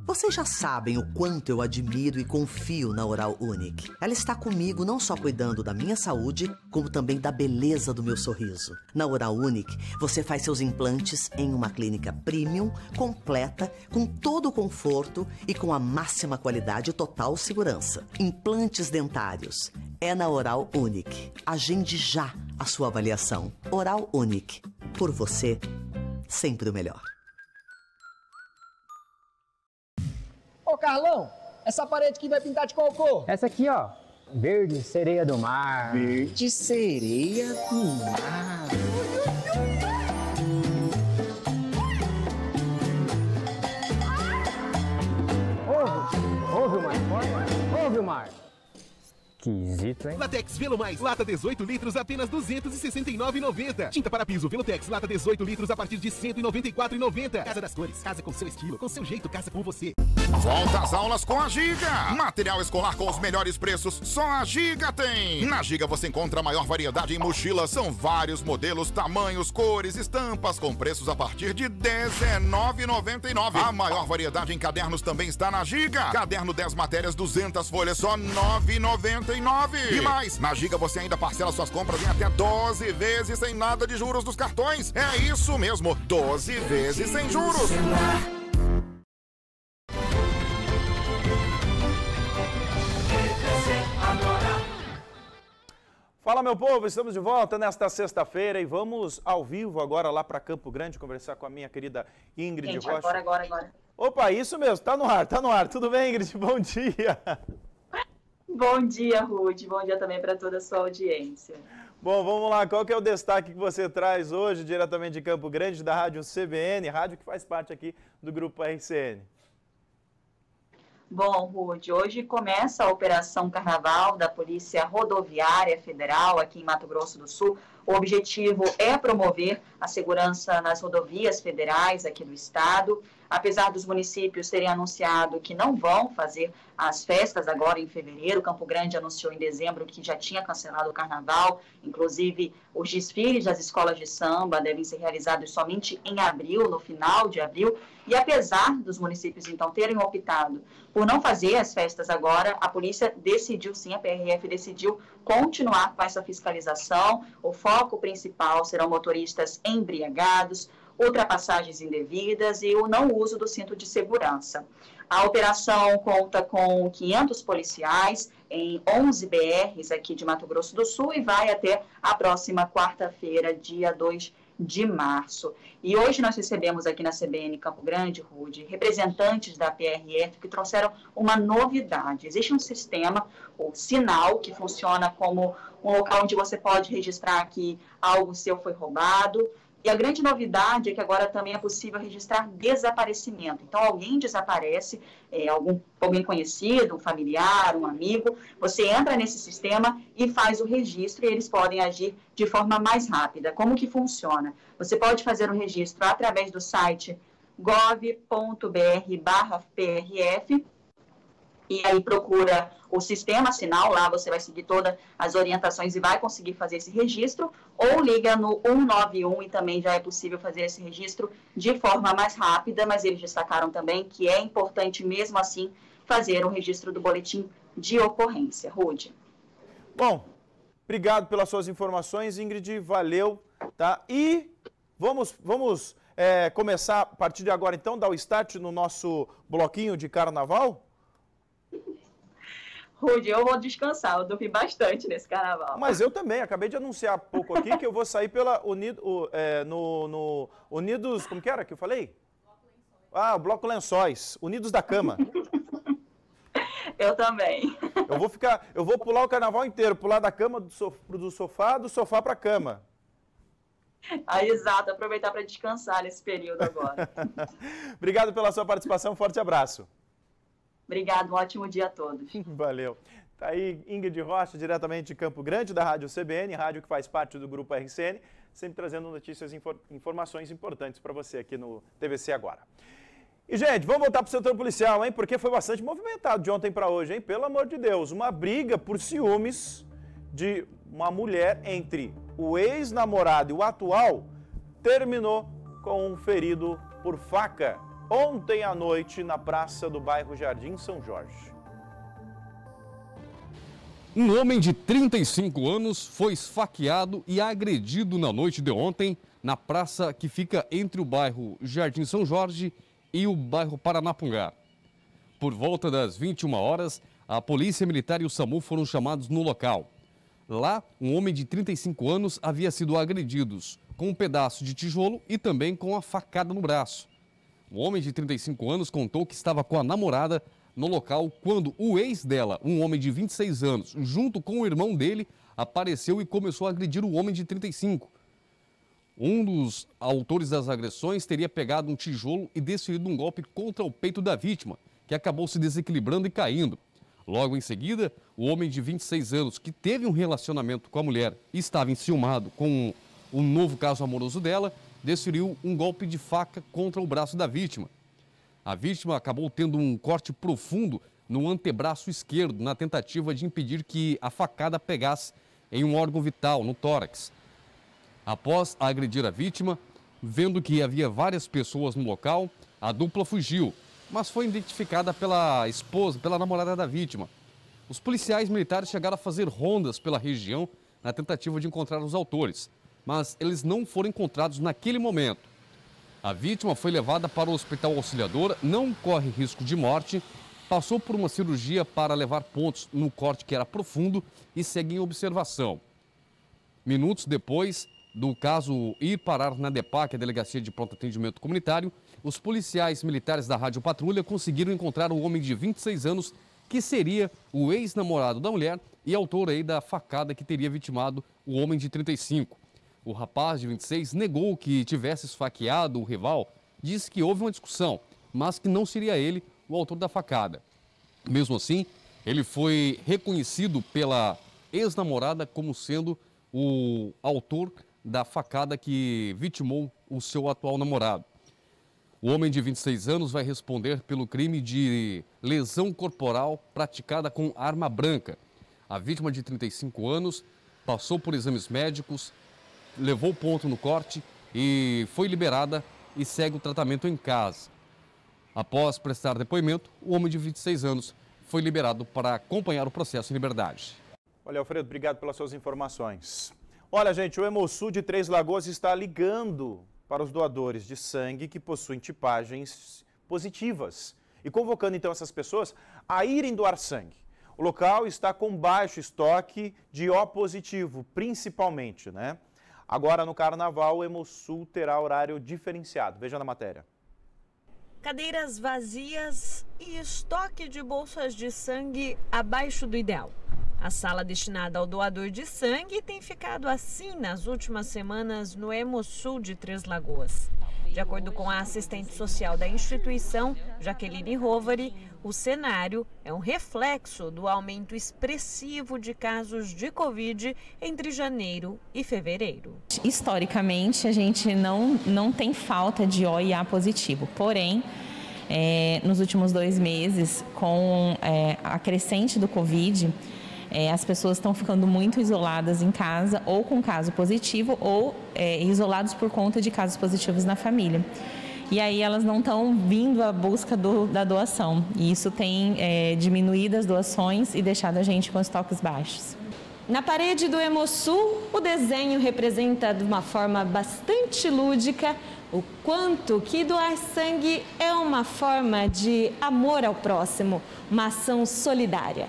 Vocês já sabem o quanto eu admiro e confio na Oral Unique. Ela está comigo não só cuidando da minha saúde, como também da beleza do meu sorriso. Na Oral Unique, você faz seus implantes em uma clínica premium, completa, com todo o conforto e com a máxima qualidade e total segurança. Implantes dentários. É na Oral Unique. Agende já a sua avaliação. Oral Unique. Por você, sempre o melhor. Carlão, essa parede aqui vai pintar de qual cor? Essa aqui, ó. Verde sereia do mar. Verde sereia do mar. Ouve, ouve o mar, ouve, o mar. Esquisito, hein? Latex Velo Mais, lata 18 litros, apenas R$ 269,90. Tinta para piso Velotex, lata 18 litros, a partir de R$ 194,90. Casa das Cores, casa com seu estilo, com seu jeito, casa com você. Volta às aulas com a Giga. Material escolar com os melhores preços, só a Giga tem. Na Giga você encontra a maior variedade em mochilas. São vários modelos, tamanhos, cores, estampas, com preços a partir de R$ 19,99. A maior variedade em cadernos também está na Giga. Caderno 10 matérias, 200 folhas, só R$ 9,99. E mais, na Giga você ainda parcela suas compras em até 12 vezes sem nada de juros dos cartões. É isso mesmo, 12 vezes sem juros. Fala meu povo, estamos de volta nesta sexta-feira e vamos ao vivo agora lá para Campo Grande conversar com a minha querida Ingrid Gente, Rocha. agora, agora, agora. Opa, isso mesmo, tá no ar, tá no ar. Tudo bem, Ingrid? [laughs] Bom dia. Bom dia, Rude. Bom dia também para toda a sua audiência. Bom, vamos lá. Qual que é o destaque que você traz hoje, diretamente de Campo Grande, da Rádio CBN, rádio que faz parte aqui do Grupo RCN? Bom, Rude, hoje começa a Operação Carnaval da Polícia Rodoviária Federal aqui em Mato Grosso do Sul. O objetivo é promover a segurança nas rodovias federais aqui do estado. Apesar dos municípios terem anunciado que não vão fazer as festas agora em fevereiro, Campo Grande anunciou em dezembro que já tinha cancelado o carnaval. Inclusive, os desfiles das escolas de samba devem ser realizados somente em abril, no final de abril. E apesar dos municípios então terem optado por não fazer as festas agora, a polícia decidiu sim, a PRF decidiu continuar com essa fiscalização. O foco principal serão motoristas embriagados, ultrapassagens indevidas e o não uso do cinto de segurança. A operação conta com 500 policiais em 11 BRs aqui de Mato Grosso do Sul e vai até a próxima quarta-feira, dia 2 de março. E hoje nós recebemos aqui na CBN Campo Grande, Rude, representantes da PRF que trouxeram uma novidade. Existe um sistema, o Sinal, que funciona como um local onde você pode registrar que algo seu foi roubado, e a grande novidade é que agora também é possível registrar desaparecimento. Então, alguém desaparece, é, algum, alguém conhecido, um familiar, um amigo, você entra nesse sistema e faz o registro e eles podem agir de forma mais rápida. Como que funciona? Você pode fazer o registro através do site gov.br/prf e aí procura o sistema sinal, lá você vai seguir todas as orientações e vai conseguir fazer esse registro, ou liga no 191 e também já é possível fazer esse registro de forma mais rápida, mas eles destacaram também que é importante mesmo assim fazer o registro do boletim de ocorrência. Rude. Bom, obrigado pelas suas informações, Ingrid, valeu, tá? E vamos, vamos é, começar a partir de agora então, dar o start no nosso bloquinho de carnaval? Rude, eu vou descansar, eu dormi bastante nesse carnaval. Mas eu também, acabei de anunciar há pouco aqui que eu vou sair pela Unido, é, no, no, Unidos, como que era que eu falei? Ah, o Bloco Lençóis, Unidos da Cama. Eu também. Eu vou ficar, eu vou pular o carnaval inteiro, pular da cama do, sofá, do sofá, do sofá para a cama. Ah, exato, aproveitar para descansar nesse período agora. [laughs] Obrigado pela sua participação, forte abraço. Obrigado, um ótimo dia a todos. [laughs] Valeu. Tá aí Ingrid Rocha, diretamente de Campo Grande, da Rádio CBN, rádio que faz parte do Grupo RCN, sempre trazendo notícias e informações importantes para você aqui no TVC Agora. E, gente, vamos voltar para o setor policial, hein? Porque foi bastante movimentado de ontem para hoje, hein? Pelo amor de Deus, uma briga por ciúmes de uma mulher entre o ex-namorado e o atual terminou com um ferido por faca ontem à noite na praça do bairro Jardim São Jorge. Um homem de 35 anos foi esfaqueado e agredido na noite de ontem na praça que fica entre o bairro Jardim São Jorge e o bairro Paranapungá. Por volta das 21 horas, a Polícia Militar e o SAMU foram chamados no local. Lá, um homem de 35 anos havia sido agredido com um pedaço de tijolo e também com a facada no braço. O homem de 35 anos contou que estava com a namorada no local quando o ex dela, um homem de 26 anos, junto com o irmão dele, apareceu e começou a agredir o homem de 35. Um dos autores das agressões teria pegado um tijolo e desferido um golpe contra o peito da vítima, que acabou se desequilibrando e caindo. Logo em seguida, o homem de 26 anos, que teve um relacionamento com a mulher e estava enciumado com um novo caso amoroso dela, desferiu um golpe de faca contra o braço da vítima. A vítima acabou tendo um corte profundo no antebraço esquerdo, na tentativa de impedir que a facada pegasse em um órgão vital, no tórax. Após agredir a vítima, vendo que havia várias pessoas no local, a dupla fugiu, mas foi identificada pela esposa, pela namorada da vítima. Os policiais militares chegaram a fazer rondas pela região na tentativa de encontrar os autores, mas eles não foram encontrados naquele momento. A vítima foi levada para o Hospital Auxiliadora, não corre risco de morte, passou por uma cirurgia para levar pontos no corte que era profundo e segue em observação. Minutos depois do caso ir parar na DEPAC, a Delegacia de Pronto Atendimento Comunitário, os policiais militares da Rádio Patrulha conseguiram encontrar um homem de 26 anos que seria o ex-namorado da mulher e autor aí da facada que teria vitimado o homem de 35. O rapaz de 26 negou que tivesse esfaqueado o rival, disse que houve uma discussão, mas que não seria ele o autor da facada. Mesmo assim, ele foi reconhecido pela ex-namorada como sendo o autor da facada que vitimou o seu atual namorado. O homem de 26 anos vai responder pelo crime de lesão corporal praticada com arma branca. A vítima de 35 anos passou por exames médicos, levou ponto no corte e foi liberada e segue o tratamento em casa. Após prestar depoimento, o homem de 26 anos foi liberado para acompanhar o processo em liberdade. Olha, Alfredo, obrigado pelas suas informações. Olha, gente, o Hemosul de Três Lagoas está ligando para os doadores de sangue que possuem tipagens positivas e convocando então essas pessoas a irem doar sangue. O local está com baixo estoque de O positivo, principalmente, né? Agora no carnaval, o Hemosul terá horário diferenciado. Veja na matéria. Cadeiras vazias e estoque de bolsas de sangue abaixo do ideal. A sala destinada ao doador de sangue tem ficado assim nas últimas semanas no Hemosul de Três Lagoas. De acordo com a assistente social da instituição, Jaqueline Roveri, o cenário é um reflexo do aumento expressivo de casos de Covid entre janeiro e fevereiro. Historicamente, a gente não, não tem falta de O e A positivo, porém, é, nos últimos dois meses, com é, a crescente do Covid, é, as pessoas estão ficando muito isoladas em casa, ou com caso positivo, ou é, isolados por conta de casos positivos na família. E aí elas não estão vindo à busca do, da doação. E isso tem é, diminuído as doações e deixado a gente com estoques baixos. Na parede do Hemosul, o desenho representa de uma forma bastante lúdica o quanto que doar sangue é uma forma de amor ao próximo, uma ação solidária.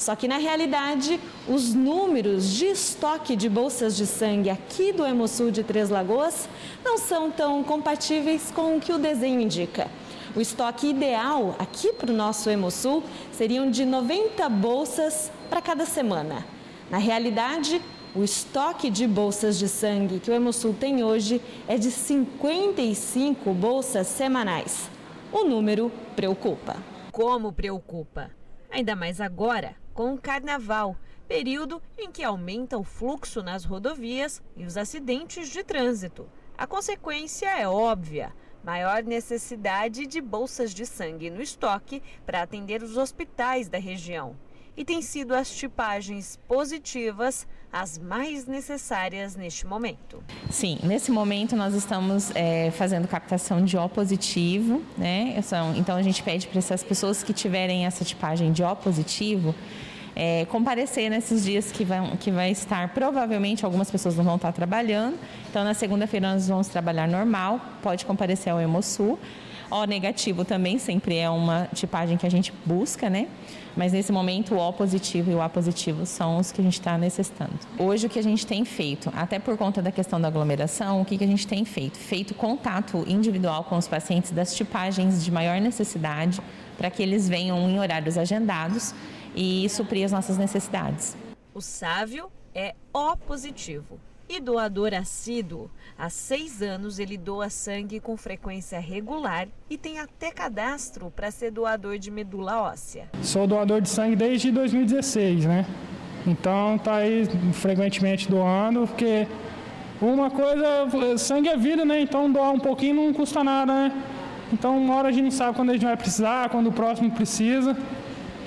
Só que na realidade, os números de estoque de bolsas de sangue aqui do Hemosul de Três Lagoas não são tão compatíveis com o que o desenho indica. O estoque ideal aqui para o nosso Hemosul seriam de 90 bolsas para cada semana. Na realidade, o estoque de bolsas de sangue que o Hemosul tem hoje é de 55 bolsas semanais. O número preocupa. Como preocupa? Ainda mais agora, com o carnaval, período em que aumenta o fluxo nas rodovias e os acidentes de trânsito. A consequência é óbvia: maior necessidade de bolsas de sangue no estoque para atender os hospitais da região. E tem sido as tipagens positivas as mais necessárias neste momento. Sim, nesse momento nós estamos é, fazendo captação de O positivo, né? Então a gente pede para essas pessoas que tiverem essa tipagem de O positivo é, comparecer nesses dias que, vão, que vai estar, provavelmente algumas pessoas não vão estar trabalhando. Então, na segunda-feira nós vamos trabalhar normal, pode comparecer ao Hemosul. O negativo também sempre é uma tipagem que a gente busca, né? Mas nesse momento o O positivo e o A positivo são os que a gente está necessitando. Hoje o que a gente tem feito, até por conta da questão da aglomeração, o que, que a gente tem feito? Feito contato individual com os pacientes das tipagens de maior necessidade para que eles venham em horários agendados e suprir as nossas necessidades. O Sávio é O positivo e doador assíduo. Há seis anos ele doa sangue com frequência regular e tem até cadastro para ser doador de medula óssea. Sou doador de sangue desde 2016, né? Então tá aí frequentemente doando, porque uma coisa, sangue é vida, né? Então doar um pouquinho não custa nada, né? Então uma hora a gente sabe quando a gente vai precisar, quando o próximo precisa.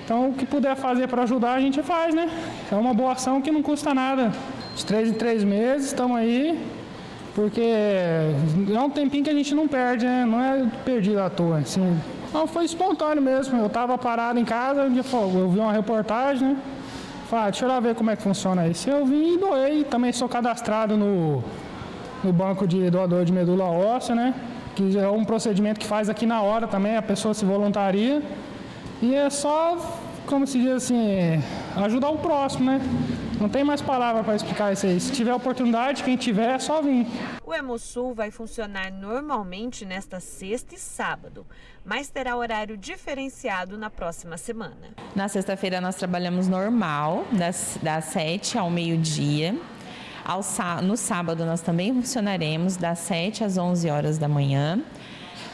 Então, o que puder fazer para ajudar, a gente faz, né? É uma boa ação que não custa nada. De três em três meses, estamos aí, porque é um tempinho que a gente não perde, né? Não é perdido à toa, assim. Não, foi espontâneo mesmo. Eu estava parado em casa, eu vi uma reportagem, né? Falei, ah, deixa eu lá ver como é que funciona isso. Eu vim e doei. Também sou cadastrado no, no banco de doador de medula óssea, né? Que é um procedimento que faz aqui na hora também, a pessoa se voluntaria. E é só, como se diz assim, ajudar o próximo, né? Não tem mais palavra para explicar isso aí. Se tiver oportunidade, quem tiver, é só vir. O Hemosul vai funcionar normalmente nesta sexta e sábado, mas terá horário diferenciado na próxima semana. Na sexta-feira nós trabalhamos normal, das, das 7 ao meio-dia. No sábado nós também funcionaremos das 7 às 11 horas da manhã.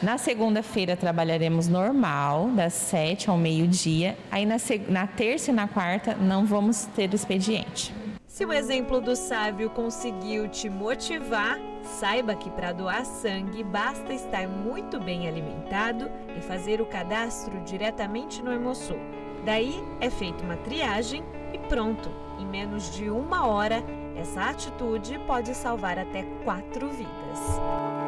Na segunda-feira trabalharemos normal, das 7 ao meio-dia. Aí na, na terça e na quarta não vamos ter expediente. Se o exemplo do sábio conseguiu te motivar, saiba que para doar sangue basta estar muito bem alimentado e fazer o cadastro diretamente no Hemosul. Daí é feita uma triagem e pronto. Em menos de uma hora, essa atitude pode salvar até quatro vidas.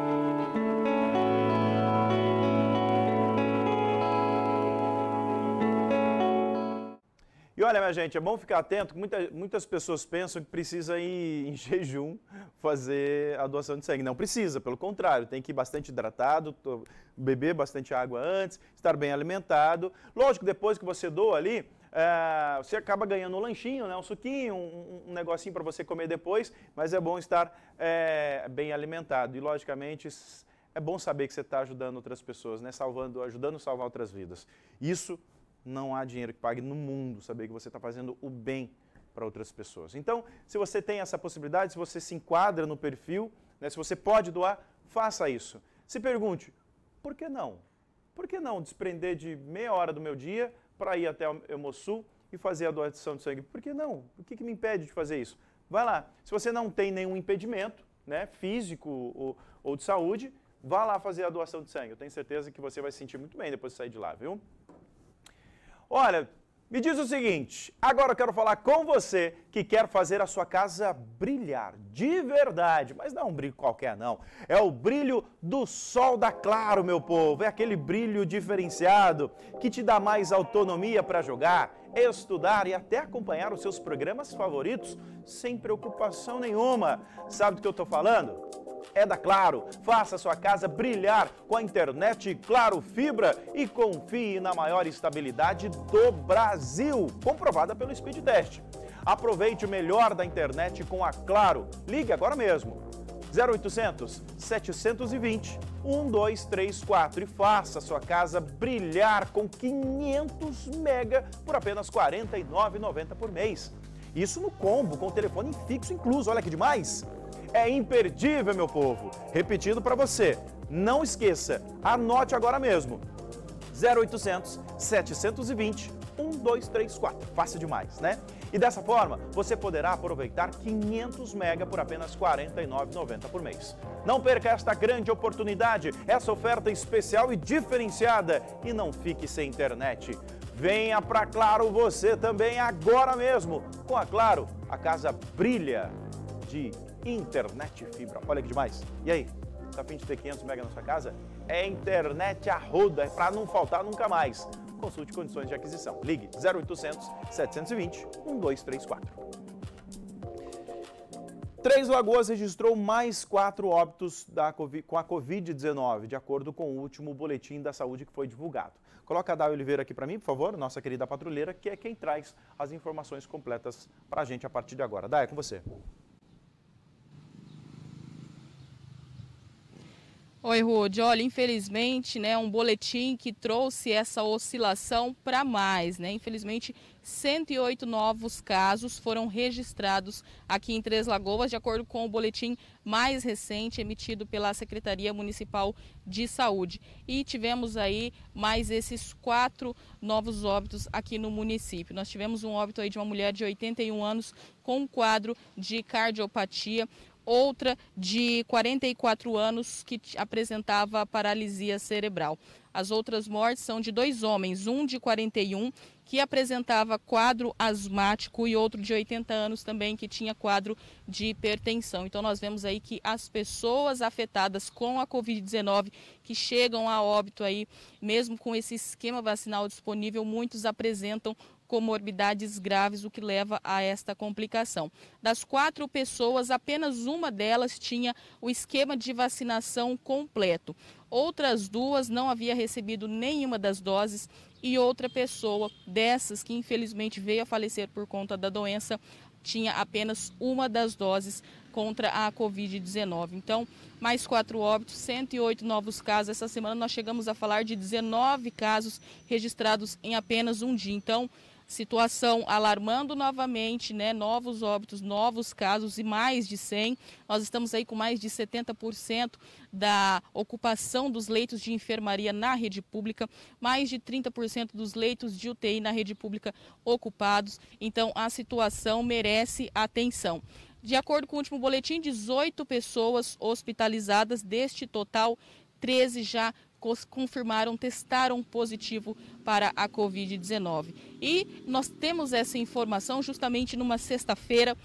E olha, minha gente, é bom ficar atento, muita, muitas pessoas pensam que precisa ir [laughs] em jejum fazer a doação de sangue. Não precisa, pelo contrário, tem que ir bastante hidratado, beber bastante água antes, estar bem alimentado. Lógico, depois que você doa ali, é, você acaba ganhando um lanchinho, né, um suquinho, um, um negocinho para você comer depois, mas é bom estar é, bem alimentado. E, logicamente, é bom saber que você está ajudando outras pessoas, né, salvando, ajudando a salvar outras vidas. Isso não há dinheiro que pague no mundo saber que você está fazendo o bem para outras pessoas. Então, se você tem essa possibilidade, se você se enquadra no perfil, né, se você pode doar, faça isso. Se pergunte, por que não? Por que não desprender de meia hora do meu dia para ir até o Hemosul e fazer a doação de sangue? Por que não? O que, que me impede de fazer isso? Vai lá. Se você não tem nenhum impedimento, né, físico ou, ou de saúde, vá lá fazer a doação de sangue. Eu tenho certeza que você vai se sentir muito bem depois de sair de lá, viu? Olha, me diz o seguinte, agora eu quero falar com você que quer fazer a sua casa brilhar de verdade, mas não é um brilho qualquer não, é o brilho do sol da Claro, meu povo, é aquele brilho diferenciado que te dá mais autonomia para jogar, estudar e até acompanhar os seus programas favoritos sem preocupação nenhuma. Sabe do que eu estou falando? É da Claro. Faça sua casa brilhar com a internet Claro Fibra e confie na maior estabilidade do Brasil, comprovada pelo Speed Test. Aproveite o melhor da internet com a Claro. Ligue agora mesmo. 0800 720 1234 e faça sua casa brilhar com 500 mega por apenas R$ 49,90 por mês. Isso no combo com telefone fixo incluso. Olha que demais! É imperdível, meu povo. Repetindo para você, não esqueça, anote agora mesmo. 0800 720 1234. Fácil demais, né? E dessa forma, você poderá aproveitar 500 mega por apenas R$ 49,90 por mês. Não perca esta grande oportunidade, essa oferta especial e diferenciada e não fique sem internet. Venha para Claro você também agora mesmo. Com a Claro, a casa brilha de internet fibra. Olha que demais. E aí, tá afim de ter 500 mega na sua casa? É internet a roda, é para não faltar nunca mais. Consulte condições de aquisição. Ligue 0800 720 1234. Três Lagoas registrou mais quatro óbitos da com a Covid-19, de acordo com o último boletim da saúde que foi divulgado. Coloca a Day Oliveira aqui para mim, por favor, nossa querida patrulheira, que é quem traz as informações completas para a gente a partir de agora. Day, é com você. Oi, Rude. Olha, infelizmente, né, um boletim que trouxe essa oscilação para mais, né? Infelizmente, 108 novos casos foram registrados aqui em Três Lagoas, de acordo com o boletim mais recente emitido pela Secretaria Municipal de Saúde. E tivemos aí mais esses quatro novos óbitos aqui no município. Nós tivemos um óbito aí de uma mulher de 81 anos com um quadro de cardiopatia outra de 44 anos que apresentava paralisia cerebral. As outras mortes são de dois homens, um de 41 que apresentava quadro asmático e outro de 80 anos também que tinha quadro de hipertensão. Então nós vemos aí que as pessoas afetadas com a COVID-19 que chegam a óbito aí, mesmo com esse esquema vacinal disponível, muitos apresentam comorbidades graves, o que leva a esta complicação. Das quatro pessoas, apenas uma delas tinha o esquema de vacinação completo. Outras duas não havia recebido nenhuma das doses e outra pessoa dessas que infelizmente veio a falecer por conta da doença tinha apenas uma das doses contra a Covid-19. Então, mais quatro óbitos, 108 novos casos. Essa semana nós chegamos a falar de 19 casos registrados em apenas um dia. Então, situação alarmando novamente, né? Novos óbitos, novos casos e mais de 100. Nós estamos aí com mais de 70% da ocupação dos leitos de enfermaria na rede pública, mais de 30% dos leitos de UTI na rede pública ocupados. Então, a situação merece atenção. De acordo com o último boletim, 18 pessoas hospitalizadas, deste total, 13 já confirmaram, testaram positivo para a Covid-19. E nós temos essa informação justamente numa sexta-feira,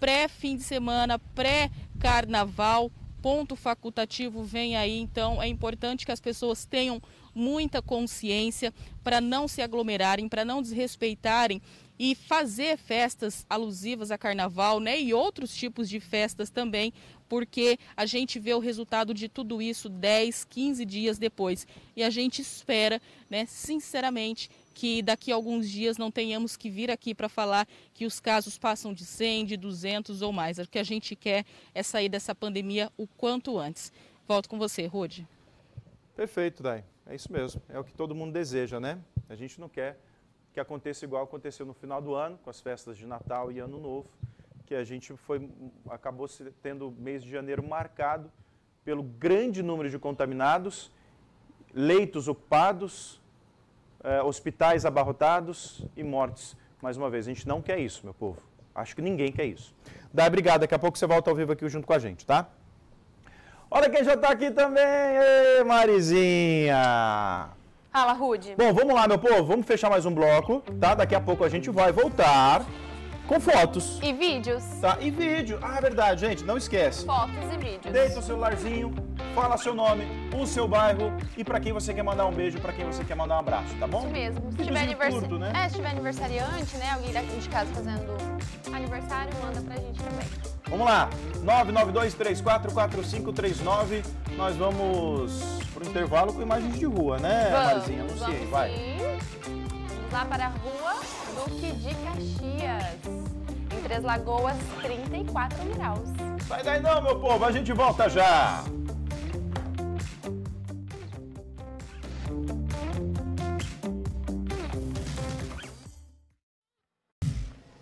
pré-fim de semana, pré-carnaval, ponto facultativo vem aí, então é importante que as pessoas tenham muita consciência para não se aglomerarem, para não desrespeitarem e fazer festas alusivas a carnaval, né, e outros tipos de festas também, porque a gente vê o resultado de tudo isso 10, 15 dias depois. E a gente espera, né, sinceramente, que daqui a alguns dias não tenhamos que vir aqui para falar que os casos passam de 100, de 200 ou mais. O que a gente quer é sair dessa pandemia o quanto antes. Volto com você, Rude. Perfeito, Dai. É isso mesmo. É o que todo mundo deseja, né? A gente não quer que aconteça igual aconteceu no final do ano, com as festas de Natal e Ano Novo, que a gente foi, acabou tendo o mês de janeiro marcado pelo grande número de contaminados, leitos ocupados, eh, hospitais abarrotados e mortes. Mais uma vez, a gente não quer isso, meu povo. Acho que ninguém quer isso. Dá, obrigado. Daqui a pouco você volta ao vivo aqui junto com a gente, tá? Olha quem já está aqui também, Ei, Marizinha! Fala, Rude. Bom, vamos lá, meu povo. Vamos fechar mais um bloco, tá? Daqui a pouco a gente vai voltar com fotos. E vídeos. Tá, e vídeo. Ah, é verdade, gente. Não esquece. Fotos e vídeos. Deita o celularzinho, fala seu nome, o seu bairro e pra quem você quer mandar um beijo, pra quem você quer mandar um abraço, tá bom? Isso mesmo. Se tiver, anivers... curto, né? é, se tiver aniversariante, né? Alguém daqui de casa fazendo aniversário, manda pra gente também. Vamos lá. 992344539. Nós vamos pro intervalo com imagens de rua, né, vamos, Marizinha? Anunciei, vai. Vamos lá para a rua Duque de Caxias. Em Três Lagoas, 34 graus. Sai daí não, meu povo. A gente volta já.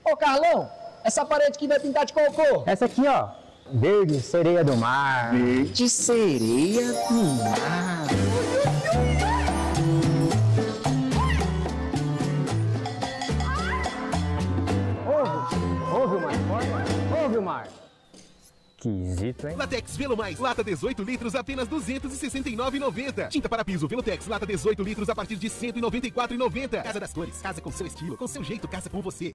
Ô, Carlão, essa parede aqui vai pintar de qual cor? Essa aqui, ó. Verde, sereia do mar. Verde, sereia do mar. Mar, ouve o mar. Esquisito, hein? Latex Velo Mais, lata 18 litros, apenas R$ 269,90. Tinta para piso Velotex, lata 18 litros, a partir de R$ 194,90. Casa das Cores, casa com seu estilo, com seu jeito, casa com você.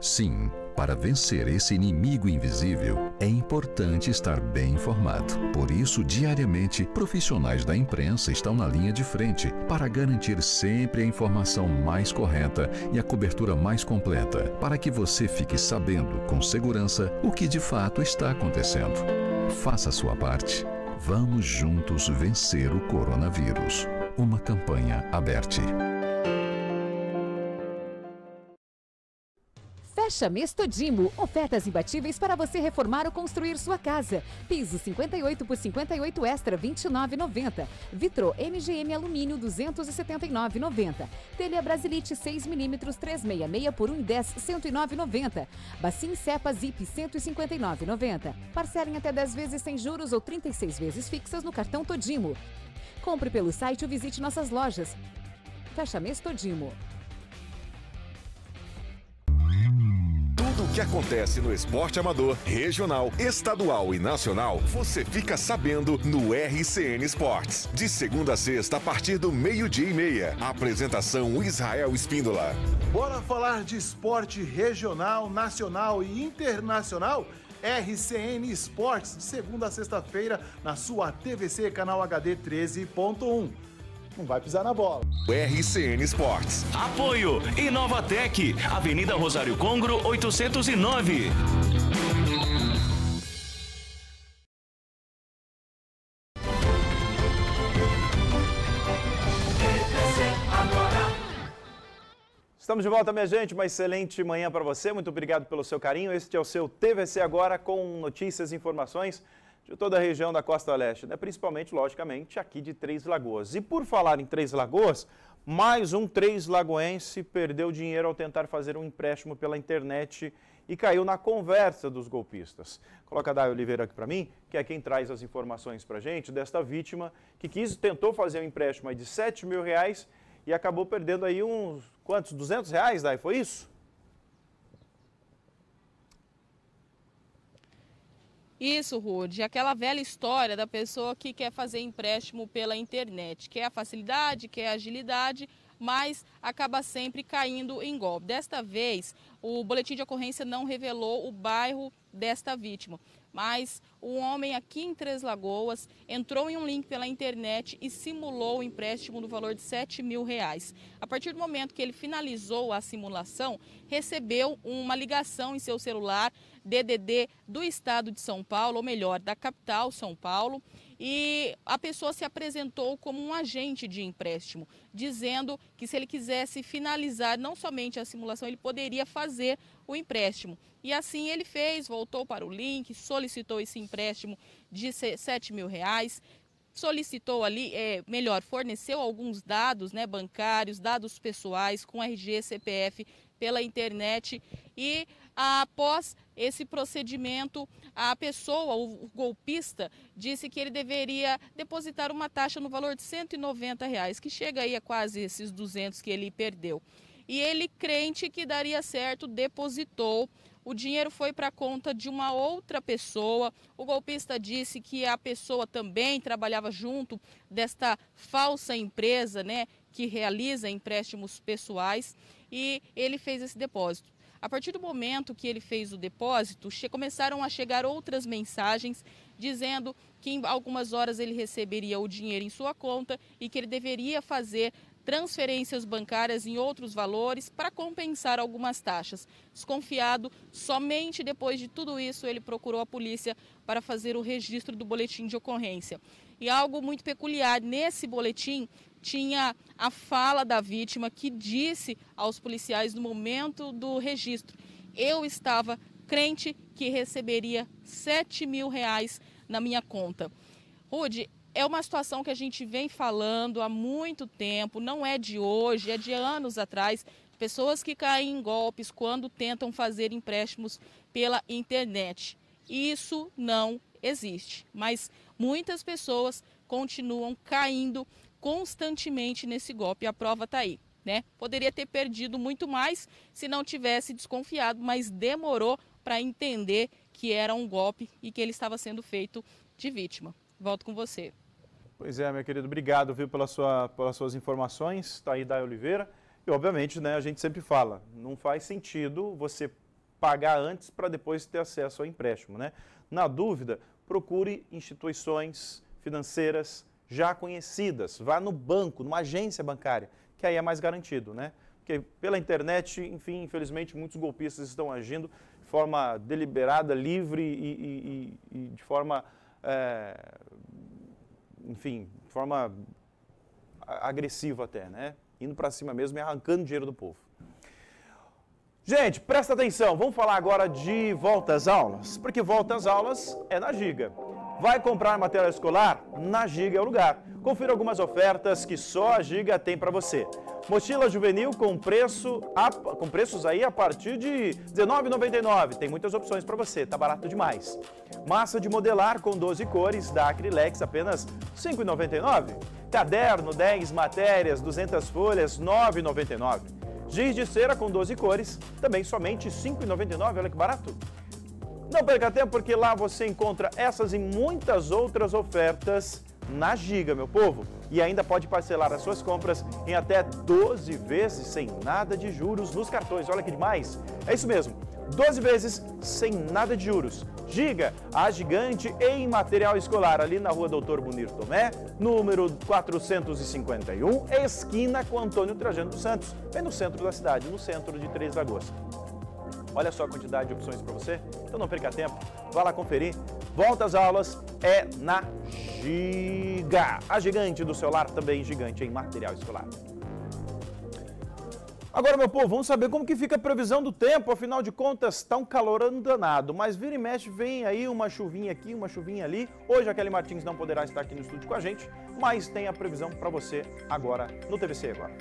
Sim, para vencer esse inimigo invisível, é importante estar bem informado. Por isso, diariamente, profissionais da imprensa estão na linha de frente para garantir sempre a informação mais correta e a cobertura mais completa, para que você fique sabendo com segurança o que de fato está acontecendo. Faça a sua parte. Vamos juntos vencer o coronavírus. Uma campanha aberta. Fecha mês Todimo. Ofertas imbatíveis para você reformar ou construir sua casa. Piso 58 por 58 extra 29,90. Vitro MGM alumínio 279,90. Telha Brasilite 6 mm 366 por 1,10 109,90. Bacim Cepa Zip 159,90. Parcelem até 10 vezes sem juros ou 36 vezes fixas no cartão Todimo. Compre pelo site ou visite nossas lojas. Fecha mês Todimo. Que acontece no esporte amador, regional, estadual e nacional, você fica sabendo no RCN Esportes. De segunda a sexta, a partir do meio-dia e meia. Apresentação Israel Espíndola. Bora falar de esporte regional, nacional e internacional? RCN Esportes, de segunda a sexta-feira, na sua TVC Canal HD 13.1 não vai pisar na bola. RCN Esportes. Apoio Inovatec, Avenida Rosário Congro 809. Estamos de volta, minha gente. Uma excelente manhã para você. Muito obrigado pelo seu carinho. Este é o seu TVC Agora com notícias e informações de toda a região da Costa Leste, né? principalmente, logicamente, aqui de Três Lagoas. E por falar em Três Lagoas, mais um Três Lagoense perdeu dinheiro ao tentar fazer um empréstimo pela internet e caiu na conversa dos golpistas. Coloca a Day Oliveira aqui para mim, que é quem traz as informações para gente desta vítima que quis, tentou fazer um empréstimo de 7 mil reais e acabou perdendo aí uns, quantos, 200 reais, Day, foi isso? Isso, Rude. Aquela velha história da pessoa que quer fazer empréstimo pela internet. Quer a facilidade, quer a agilidade, mas acaba sempre caindo em golpe. Desta vez, o boletim de ocorrência não revelou o bairro desta vítima, mas o homem aqui em Três Lagoas entrou em um link pela internet e simulou o empréstimo do valor de 7 mil reais. A partir do momento que ele finalizou a simulação, recebeu uma ligação em seu celular DDD do estado de São Paulo, ou melhor, da capital São Paulo, e a pessoa se apresentou como um agente de empréstimo, dizendo que se ele quisesse finalizar não somente a simulação, ele poderia fazer o empréstimo. E assim ele fez, voltou para o link, solicitou esse empréstimo de 7 mil reais, solicitou ali, é, melhor, forneceu alguns dados né, bancários, dados pessoais com RG, CPF pela internet e após esse procedimento, a pessoa, o golpista, disse que ele deveria depositar uma taxa no valor de 190 reais, que chega aí a quase esses 200 que ele perdeu. E ele, crente que daria certo, depositou. O dinheiro foi para a conta de uma outra pessoa. O golpista disse que a pessoa também trabalhava junto desta falsa empresa, né, que realiza empréstimos pessoais, e ele fez esse depósito. A partir do momento que ele fez o depósito, começaram a chegar outras mensagens dizendo que em algumas horas ele receberia o dinheiro em sua conta e que ele deveria fazer transferências bancárias em outros valores para compensar algumas taxas. Desconfiado, somente depois de tudo isso ele procurou a polícia para fazer o registro do boletim de ocorrência. E algo muito peculiar nesse boletim tinha a fala da vítima que disse aos policiais no momento do registro: eu estava crente que receberia 7 mil reais na minha conta. Rude, é uma situação que a gente vem falando há muito tempo, não é de hoje, é de anos atrás. Pessoas que caem em golpes quando tentam fazer empréstimos pela internet. Isso não existe, mas muitas pessoas continuam caindo constantemente nesse golpe. A prova está aí. Né? Poderia ter perdido muito mais se não tivesse desconfiado, mas demorou para entender que era um golpe e que ele estava sendo feito de vítima. Volto com você. Pois é, meu querido, obrigado viu, pela sua, pelas suas informações. Está aí Oliveira. E, obviamente, né, a gente sempre fala, não faz sentido você pagar antes para depois ter acesso ao empréstimo. Né? Na dúvida, procure instituições financeiras já conhecidas. Vá no banco, numa agência bancária, que aí é mais garantido, né? Porque pela internet, enfim, infelizmente, muitos golpistas estão agindo de forma deliberada, livre e, e, e de forma, é, enfim, de forma agressiva até, né? Indo para cima mesmo e arrancando dinheiro do povo. Gente, presta atenção, vamos falar agora de volta às aulas, porque volta às aulas é na Giga. Vai comprar material escolar? Na Giga é o lugar. Confira algumas ofertas que só a Giga tem para você. Mochila juvenil com, preço a, com preços aí a partir de R$19,99. Tem muitas opções para você, tá barato demais. Massa de modelar com 12 cores da Acrylex, apenas R$ 5,99. Caderno, 10 matérias, 200 folhas, R$ 9,99. Giz de cera com 12 cores, também somente R$ 5,99. Olha que barato. Não perca tempo porque lá você encontra essas e muitas outras ofertas na Giga, meu povo. E ainda pode parcelar as suas compras em até 12 vezes sem nada de juros nos cartões. Olha que demais! É isso mesmo, 12 vezes sem nada de juros. Giga, a gigante em material escolar, ali na rua Doutor Munir Tomé, número 451, esquina com Antônio Trajano dos Santos, bem no centro da cidade, no centro de Três Lagoas. Olha só a quantidade de opções para você. Então não perca tempo, vá lá conferir. Volta às aulas é na Giga. A gigante do celular também gigante em material escolar. Agora, meu povo, vamos saber como que fica a previsão do tempo. Afinal de contas, está um calorão danado. Mas vira e mexe, vem aí uma chuvinha aqui, uma chuvinha ali. Hoje a Kelly Martins não poderá estar aqui no estúdio com a gente, mas tem a previsão para você agora no TVC agora.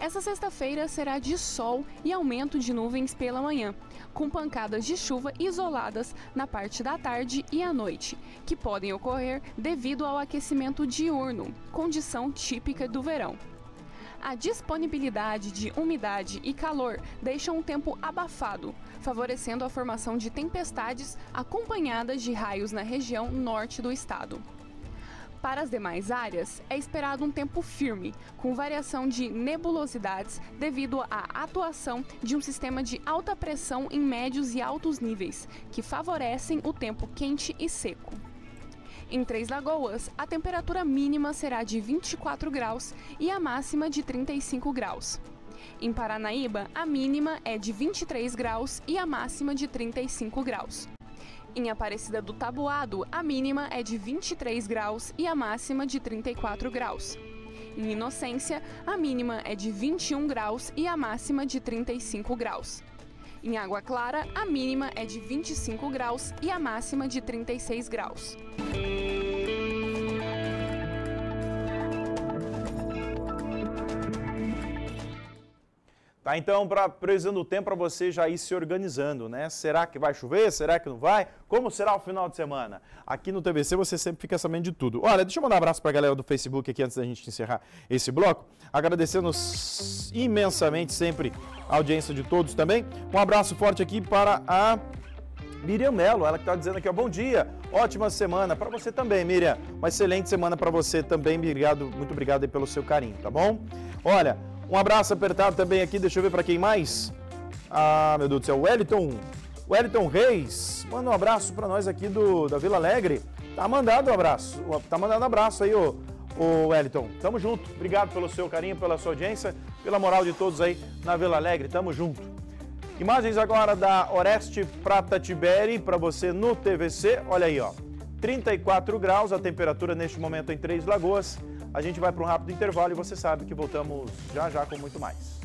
Essa sexta-feira será de sol e aumento de nuvens pela manhã, com pancadas de chuva isoladas na parte da tarde e à noite, que podem ocorrer devido ao aquecimento diurno, condição típica do verão. A disponibilidade de umidade e calor deixam um tempo abafado, favorecendo a formação de tempestades acompanhadas de raios na região norte do estado. Para as demais áreas, é esperado um tempo firme, com variação de nebulosidades devido à atuação de um sistema de alta pressão em médios e altos níveis, que favorecem o tempo quente e seco. Em Três Lagoas, a temperatura mínima será de 24 graus e a máxima de 35 graus. Em Paranaíba, a mínima é de 23 graus e a máxima de 35 graus. Em Aparecida do Tabuado, a mínima é de 23 graus e a máxima de 34 graus. Em Inocência, a mínima é de 21 graus e a máxima de 35 graus. Em Água Clara, a mínima é de 25 graus e a máxima de 36 graus. Tá, então, para precisando do tempo para você já ir se organizando, né? Será que vai chover? Será que não vai? Como será o final de semana? Aqui no TVC você sempre fica sabendo de tudo. Olha, deixa eu mandar um abraço para a galera do Facebook aqui antes da gente encerrar esse bloco. Agradecendo imensamente sempre a audiência de todos também. Um abraço forte aqui para a Miriam Melo, ela que está dizendo aqui, ó, bom dia, ótima semana para você também, Miriam. Uma excelente semana para você também, obrigado, muito obrigado pelo seu carinho, tá bom? Olha, um abraço apertado também aqui, deixa eu ver para quem mais. Ah, meu Deus do céu, Wellington, Wellington Reis, manda um abraço para nós aqui do, da Vila Alegre. Tá mandado um abraço, tá mandando um abraço aí, ô, ô Wellington. Tamo junto, obrigado pelo seu carinho, pela sua audiência, pela moral de todos aí na Vila Alegre, tamo junto. Imagens agora da Oreste Prata Tiberi para você no TVC, olha aí, ó. 34 graus, a temperatura neste momento em Três Lagoas. A gente vai para um rápido intervalo e você sabe que voltamos já já com muito mais.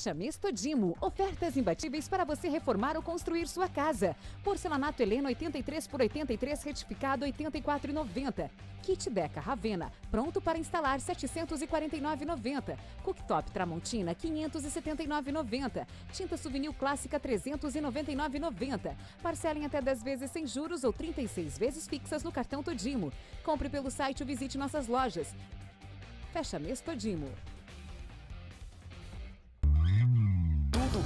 Fecha Dimo. Ofertas imbatíveis para você reformar ou construir sua casa. Porcelanato Helena 83 por 83 retificado 84,90. Kit Deca Ravena, pronto para instalar 749,90. Cooktop Tramontina 579,90. Tinta Souvenir Clássica 399,90. Parcelem até 10 vezes sem juros ou 36 vezes fixas no cartão Todimo. Compre pelo site ou visite nossas lojas. Fecha mês Todimo.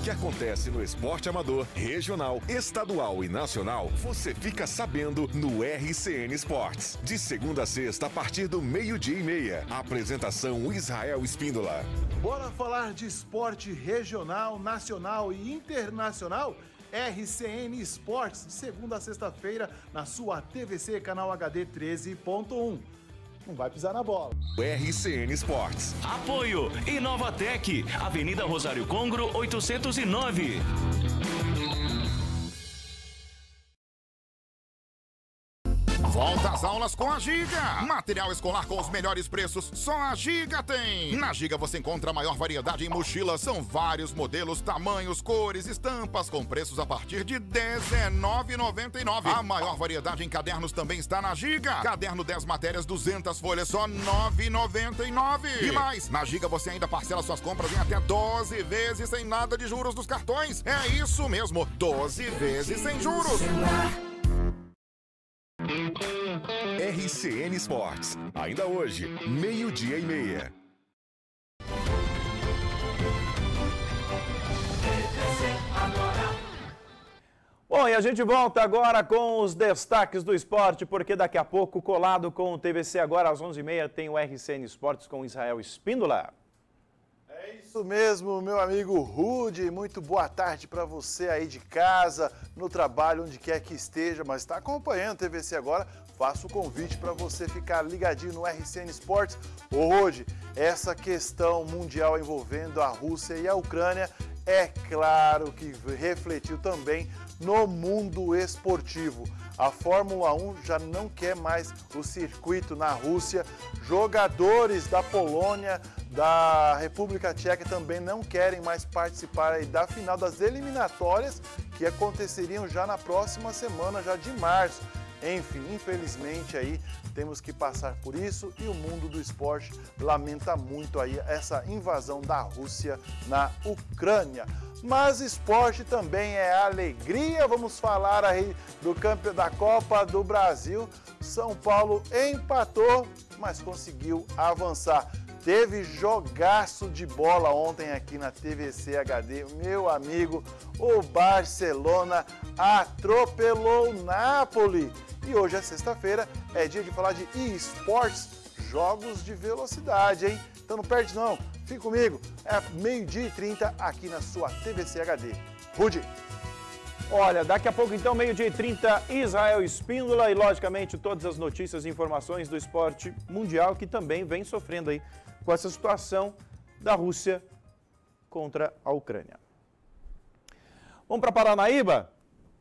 Que acontece no esporte amador, regional, estadual e nacional, você fica sabendo no RCN Esportes. De segunda a sexta, a partir do meio-dia e meia. Apresentação Israel Espíndola. Bora falar de esporte regional, nacional e internacional? RCN Esportes, de segunda a sexta-feira, na sua TVC Canal HD 13.1 não vai pisar na bola. RCN Esportes. Apoio Inovatec, Avenida Rosário Congro, 809. Aulas com a Giga. Material escolar com os melhores preços, só a Giga tem. Na Giga você encontra a maior variedade em mochilas, são vários modelos, tamanhos, cores, estampas, com preços a partir de R$19,99. A maior variedade em cadernos também está na Giga. Caderno 10 matérias, 200 folhas, só R$9,99. E mais, na Giga você ainda parcela suas compras em até 12 vezes sem nada de juros dos cartões. É isso mesmo, 12 vezes sem juros. RCN Esportes. Ainda hoje, meio-dia e meia. Bom, e a gente volta agora com os destaques do esporte, porque daqui a pouco, colado com o TVC agora às 11h30, tem o RCN Esportes com Israel Espíndola. É isso mesmo, meu amigo Rude. Muito boa tarde para você aí de casa, no trabalho, onde quer que esteja, mas está acompanhando o TVC agora. Faço o convite para você ficar ligadinho no RCN Esportes. Hoje, essa questão mundial envolvendo a Rússia e a Ucrânia é claro que refletiu também no mundo esportivo. A Fórmula 1 já não quer mais o circuito na Rússia. Jogadores da Polônia, da República Tcheca também não querem mais participar da final das eliminatórias que aconteceriam já na próxima semana, já de março. Enfim, infelizmente aí temos que passar por isso e o mundo do esporte lamenta muito aí essa invasão da Rússia na Ucrânia. Mas esporte também é alegria. Vamos falar aí do campeão da Copa do Brasil. São Paulo empatou, mas conseguiu avançar. Teve jogaço de bola ontem aqui na TVC HD. Meu amigo, o Barcelona atropelou o Napoli. E hoje é sexta-feira, é dia de falar de esportes, jogos de velocidade, hein? Então não perde não. Fique comigo, é meio-dia e 30 aqui na sua TVC HD. Rude! Olha, daqui a pouco então, meio-dia e 30, Israel Espíndola e logicamente todas as notícias e informações do esporte mundial que também vem sofrendo aí com essa situação da Rússia contra a Ucrânia. Vamos para Paranaíba,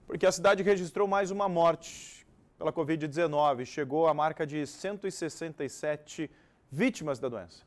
porque a cidade registrou mais uma morte pela Covid-19. Chegou à marca de 167 vítimas da doença.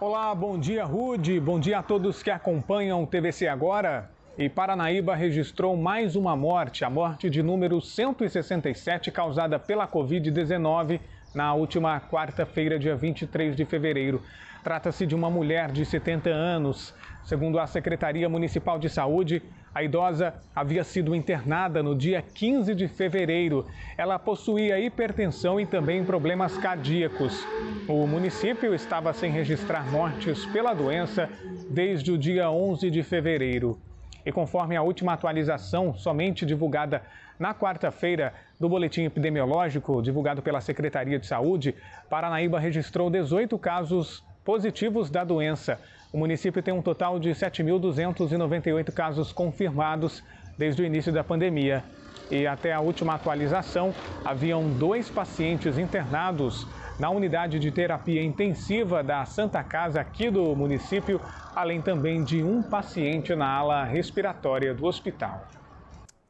Olá, bom dia, Rude. Bom dia a todos que acompanham o TVC Agora. E Paranaíba registrou mais uma morte, a morte de número 167 causada pela Covid-19 na última quarta-feira, dia 23 de fevereiro. Trata-se de uma mulher de 70 anos. Segundo a Secretaria Municipal de Saúde, a idosa havia sido internada no dia 15 de fevereiro. Ela possuía hipertensão e também problemas cardíacos. O município estava sem registrar mortes pela doença desde o dia 11 de fevereiro. E conforme a última atualização, somente divulgada na quarta-feira, do boletim epidemiológico divulgado pela Secretaria de Saúde, Paranaíba registrou 18 casos positivos da doença. O município tem um total de 7.298 casos confirmados desde o início da pandemia. E até a última atualização, haviam dois pacientes internados na unidade de terapia intensiva da Santa Casa aqui do município, além também de um paciente na ala respiratória do hospital.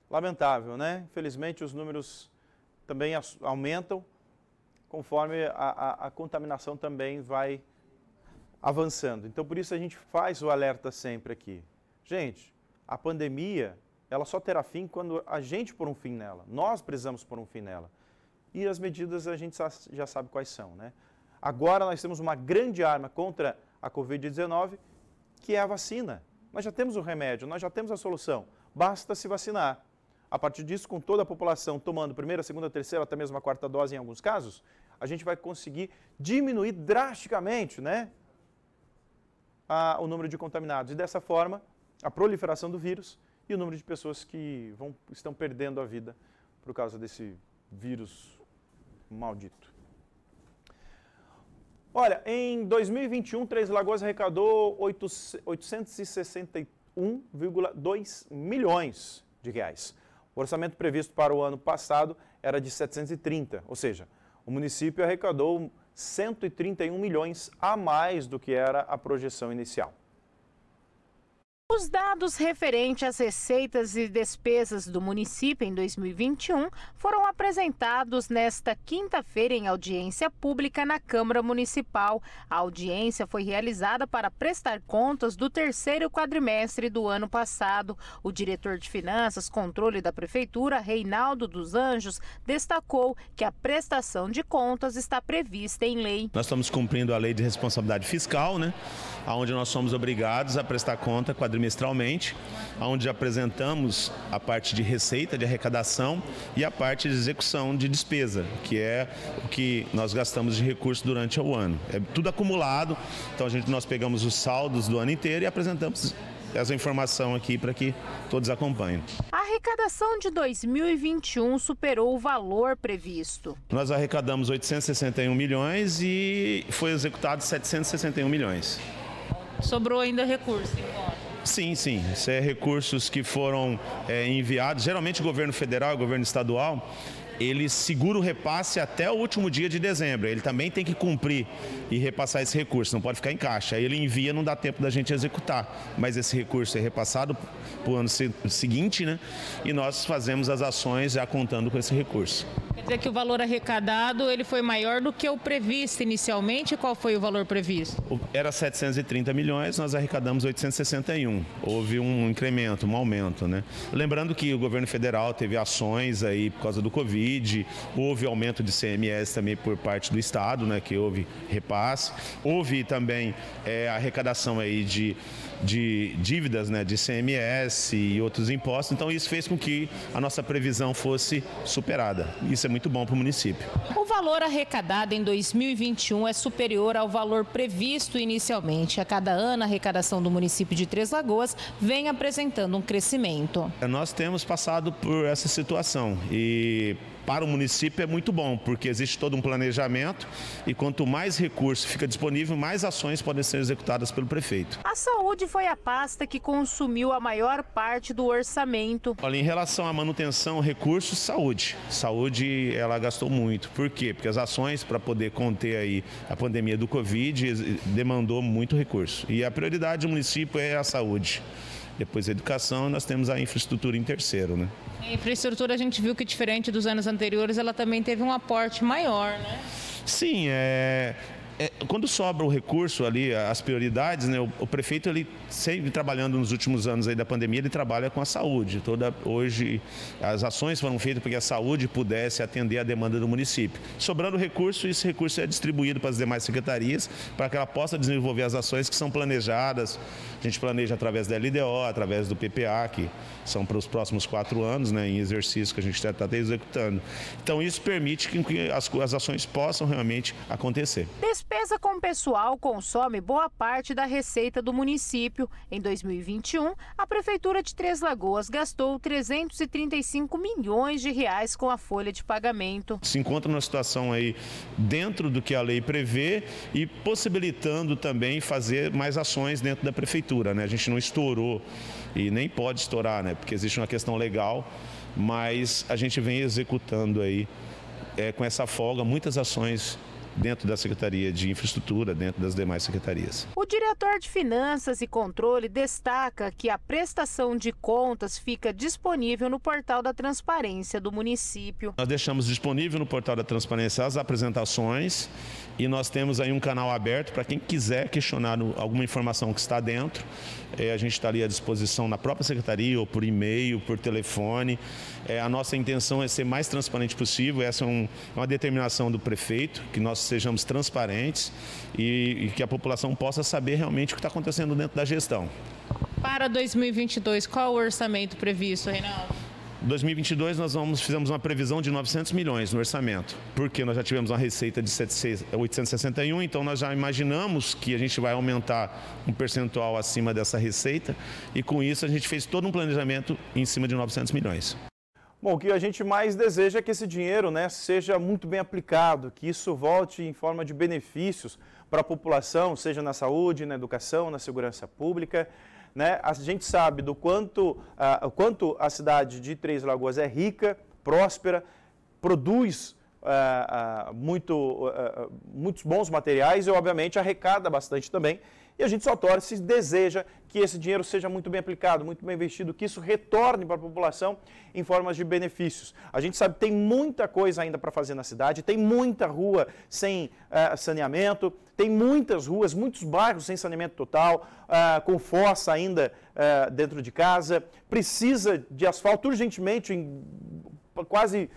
Lamentável, né? Infelizmente os números também aumentam conforme a, a, a contaminação também vai avançando. Então, por isso a gente faz o alerta sempre aqui. Gente, a pandemia, ela só terá fim quando a gente pôr um fim nela. Nós precisamos pôr um fim nela. E as medidas a gente já sabe quais são, né? Agora nós temos uma grande arma contra a Covid-19, que é a vacina. Nós já temos o remédio, nós já temos a solução. Basta se vacinar. A partir disso, com toda a população tomando primeira, segunda, terceira, até mesmo a quarta dose em alguns casos, a gente vai conseguir diminuir drasticamente, né? a, o número de contaminados. E dessa forma, a proliferação do vírus e o número de pessoas que vão, estão perdendo a vida por causa desse vírus maldito. Olha, em 2021, Três Lagoas arrecadou 861,2 milhões de reais. O orçamento previsto para o ano passado era de 730, ou seja, o município arrecadou 131 milhões a mais do que era a projeção inicial. Os dados referentes às receitas e despesas do município em 2021 foram apresentados nesta quinta-feira em audiência pública na Câmara Municipal. A audiência foi realizada para prestar contas do terceiro quadrimestre do ano passado. O diretor de Finanças, Controle da Prefeitura, Reinaldo dos Anjos, destacou que a prestação de contas está prevista em lei. Nós estamos cumprindo a lei de responsabilidade fiscal, né? Onde nós somos obrigados a prestar conta quadrimestralmente trimestralmente, onde apresentamos a parte de receita, de arrecadação e a parte de execução de despesa, que é o que nós gastamos de recurso durante o ano. É tudo acumulado, então a gente, nós pegamos os saldos do ano inteiro e apresentamos essa informação aqui para que todos acompanhem. A arrecadação de 2021 superou o valor previsto. Nós arrecadamos 861 milhões e foi executado 761 milhões. Sobrou ainda recurso, então. Sim, sim. Isso é recursos que foram é, enviados, geralmente o governo federal o governo estadual, ele segura o repasse até o último dia de dezembro. Ele também tem que cumprir e repassar esse recurso, não pode ficar em caixa. Aí ele envia, não dá tempo da gente executar. Mas esse recurso é repassado para o ano seguinte, né? E nós fazemos as ações já contando com esse recurso. Quer dizer que o valor arrecadado ele foi maior do que o previsto inicialmente? Qual foi o valor previsto? Era 730 milhões, nós arrecadamos 861. Houve um incremento, um aumento, né? Lembrando que o governo federal teve ações aí por causa do Covid, houve aumento de CMS também por parte do Estado, né? Que houve repasse. Houve também é, arrecadação aí de de dívidas, né, de CMS e outros impostos. Então isso fez com que a nossa previsão fosse superada. Isso é muito bom para o município. O valor arrecadado em 2021 é superior ao valor previsto inicialmente. A cada ano, a arrecadação do município de Três Lagoas vem apresentando um crescimento. Nós temos passado por essa situação e para o município é muito bom, porque existe todo um planejamento e quanto mais recurso fica disponível, mais ações podem ser executadas pelo prefeito. A saúde foi a pasta que consumiu a maior parte do orçamento. Olha, em relação à manutenção, recursos, saúde. Saúde, ela gastou muito. Por quê? Porque as ações para poder conter aí a pandemia do Covid demandou muito recurso. E a prioridade do município é a saúde depois a educação, nós temos a infraestrutura em terceiro, né? A infraestrutura a gente viu que diferente dos anos anteriores, ela também teve um aporte maior, né? Sim, é, é, quando sobra o recurso ali, as prioridades, né, o, o, prefeito ele sempre trabalhando nos últimos anos aí da pandemia, ele trabalha com a saúde. Toda hoje as ações foram feitas para que a saúde pudesse atender a demanda do município. Sobrando recurso, esse recurso é distribuído para as demais secretarias para que ela possa desenvolver as ações que são planejadas. A gente planeja através da LDO, através do PPA, que são para os próximos quatro anos, né, em exercício que a gente está tá executando. Então isso permite que as, as ações possam realmente acontecer. Despesa com pessoal consome boa parte da receita do município. Em 2021, a Prefeitura de Três Lagoas gastou 335 milhões de reais com a folha de pagamento. Se encontra numa situação aí dentro do que a lei prevê e possibilitando também fazer mais ações dentro da Prefeitura. Né? A gente não estourou e nem pode estourar, né? porque existe uma questão legal, mas a gente vem executando aí é, com essa folga muitas ações dentro da Secretaria de Infraestrutura, dentro das demais secretarias. O diretor de Finanças e Controle destaca que a prestação de contas fica disponível no portal da transparência do município. Nós deixamos disponível no portal da transparência as apresentações e nós temos aí um canal aberto para quem quiser questionar alguma informação que está dentro. É, a gente está ali à disposição na própria secretaria, ou por e-mail, por telefone. É, a nossa intenção é ser mais transparente possível. Essa é um, uma determinação do prefeito, que nós sejamos transparentes e, e que a população possa saber realmente o que está acontecendo dentro da gestão. Para 2022, qual o orçamento previsto, Reinaldo? 2022 nós vamos, fizemos uma previsão de 900 milhões no orçamento, porque nós já tivemos uma receita de 861, então nós já imaginamos que a gente vai aumentar um percentual acima dessa receita e com isso a gente fez todo um planejamento em cima de 900 milhões. Bom, o que a gente mais deseja é que esse dinheiro né, seja muito bem aplicado, que isso volte em forma de benefícios para a população, seja na saúde, na educação, na segurança pública. Né? A gente sabe do quanto, uh, quanto a cidade de Três Lagoas é rica, próspera, produz uh, uh, muito, muitos bons materiais e, obviamente, arrecada bastante também. E a gente só torce deseja que esse dinheiro seja muito bem aplicado, muito bem investido, que isso retorne para a população em formas de benefícios. A gente sabe que tem muita coisa ainda para fazer na cidade, tem muita rua sem uh, saneamento, tem muitas ruas, muitos bairros sem saneamento total, uh, com fossa ainda uh, dentro de casa, precisa de asfalto urgentemente em quase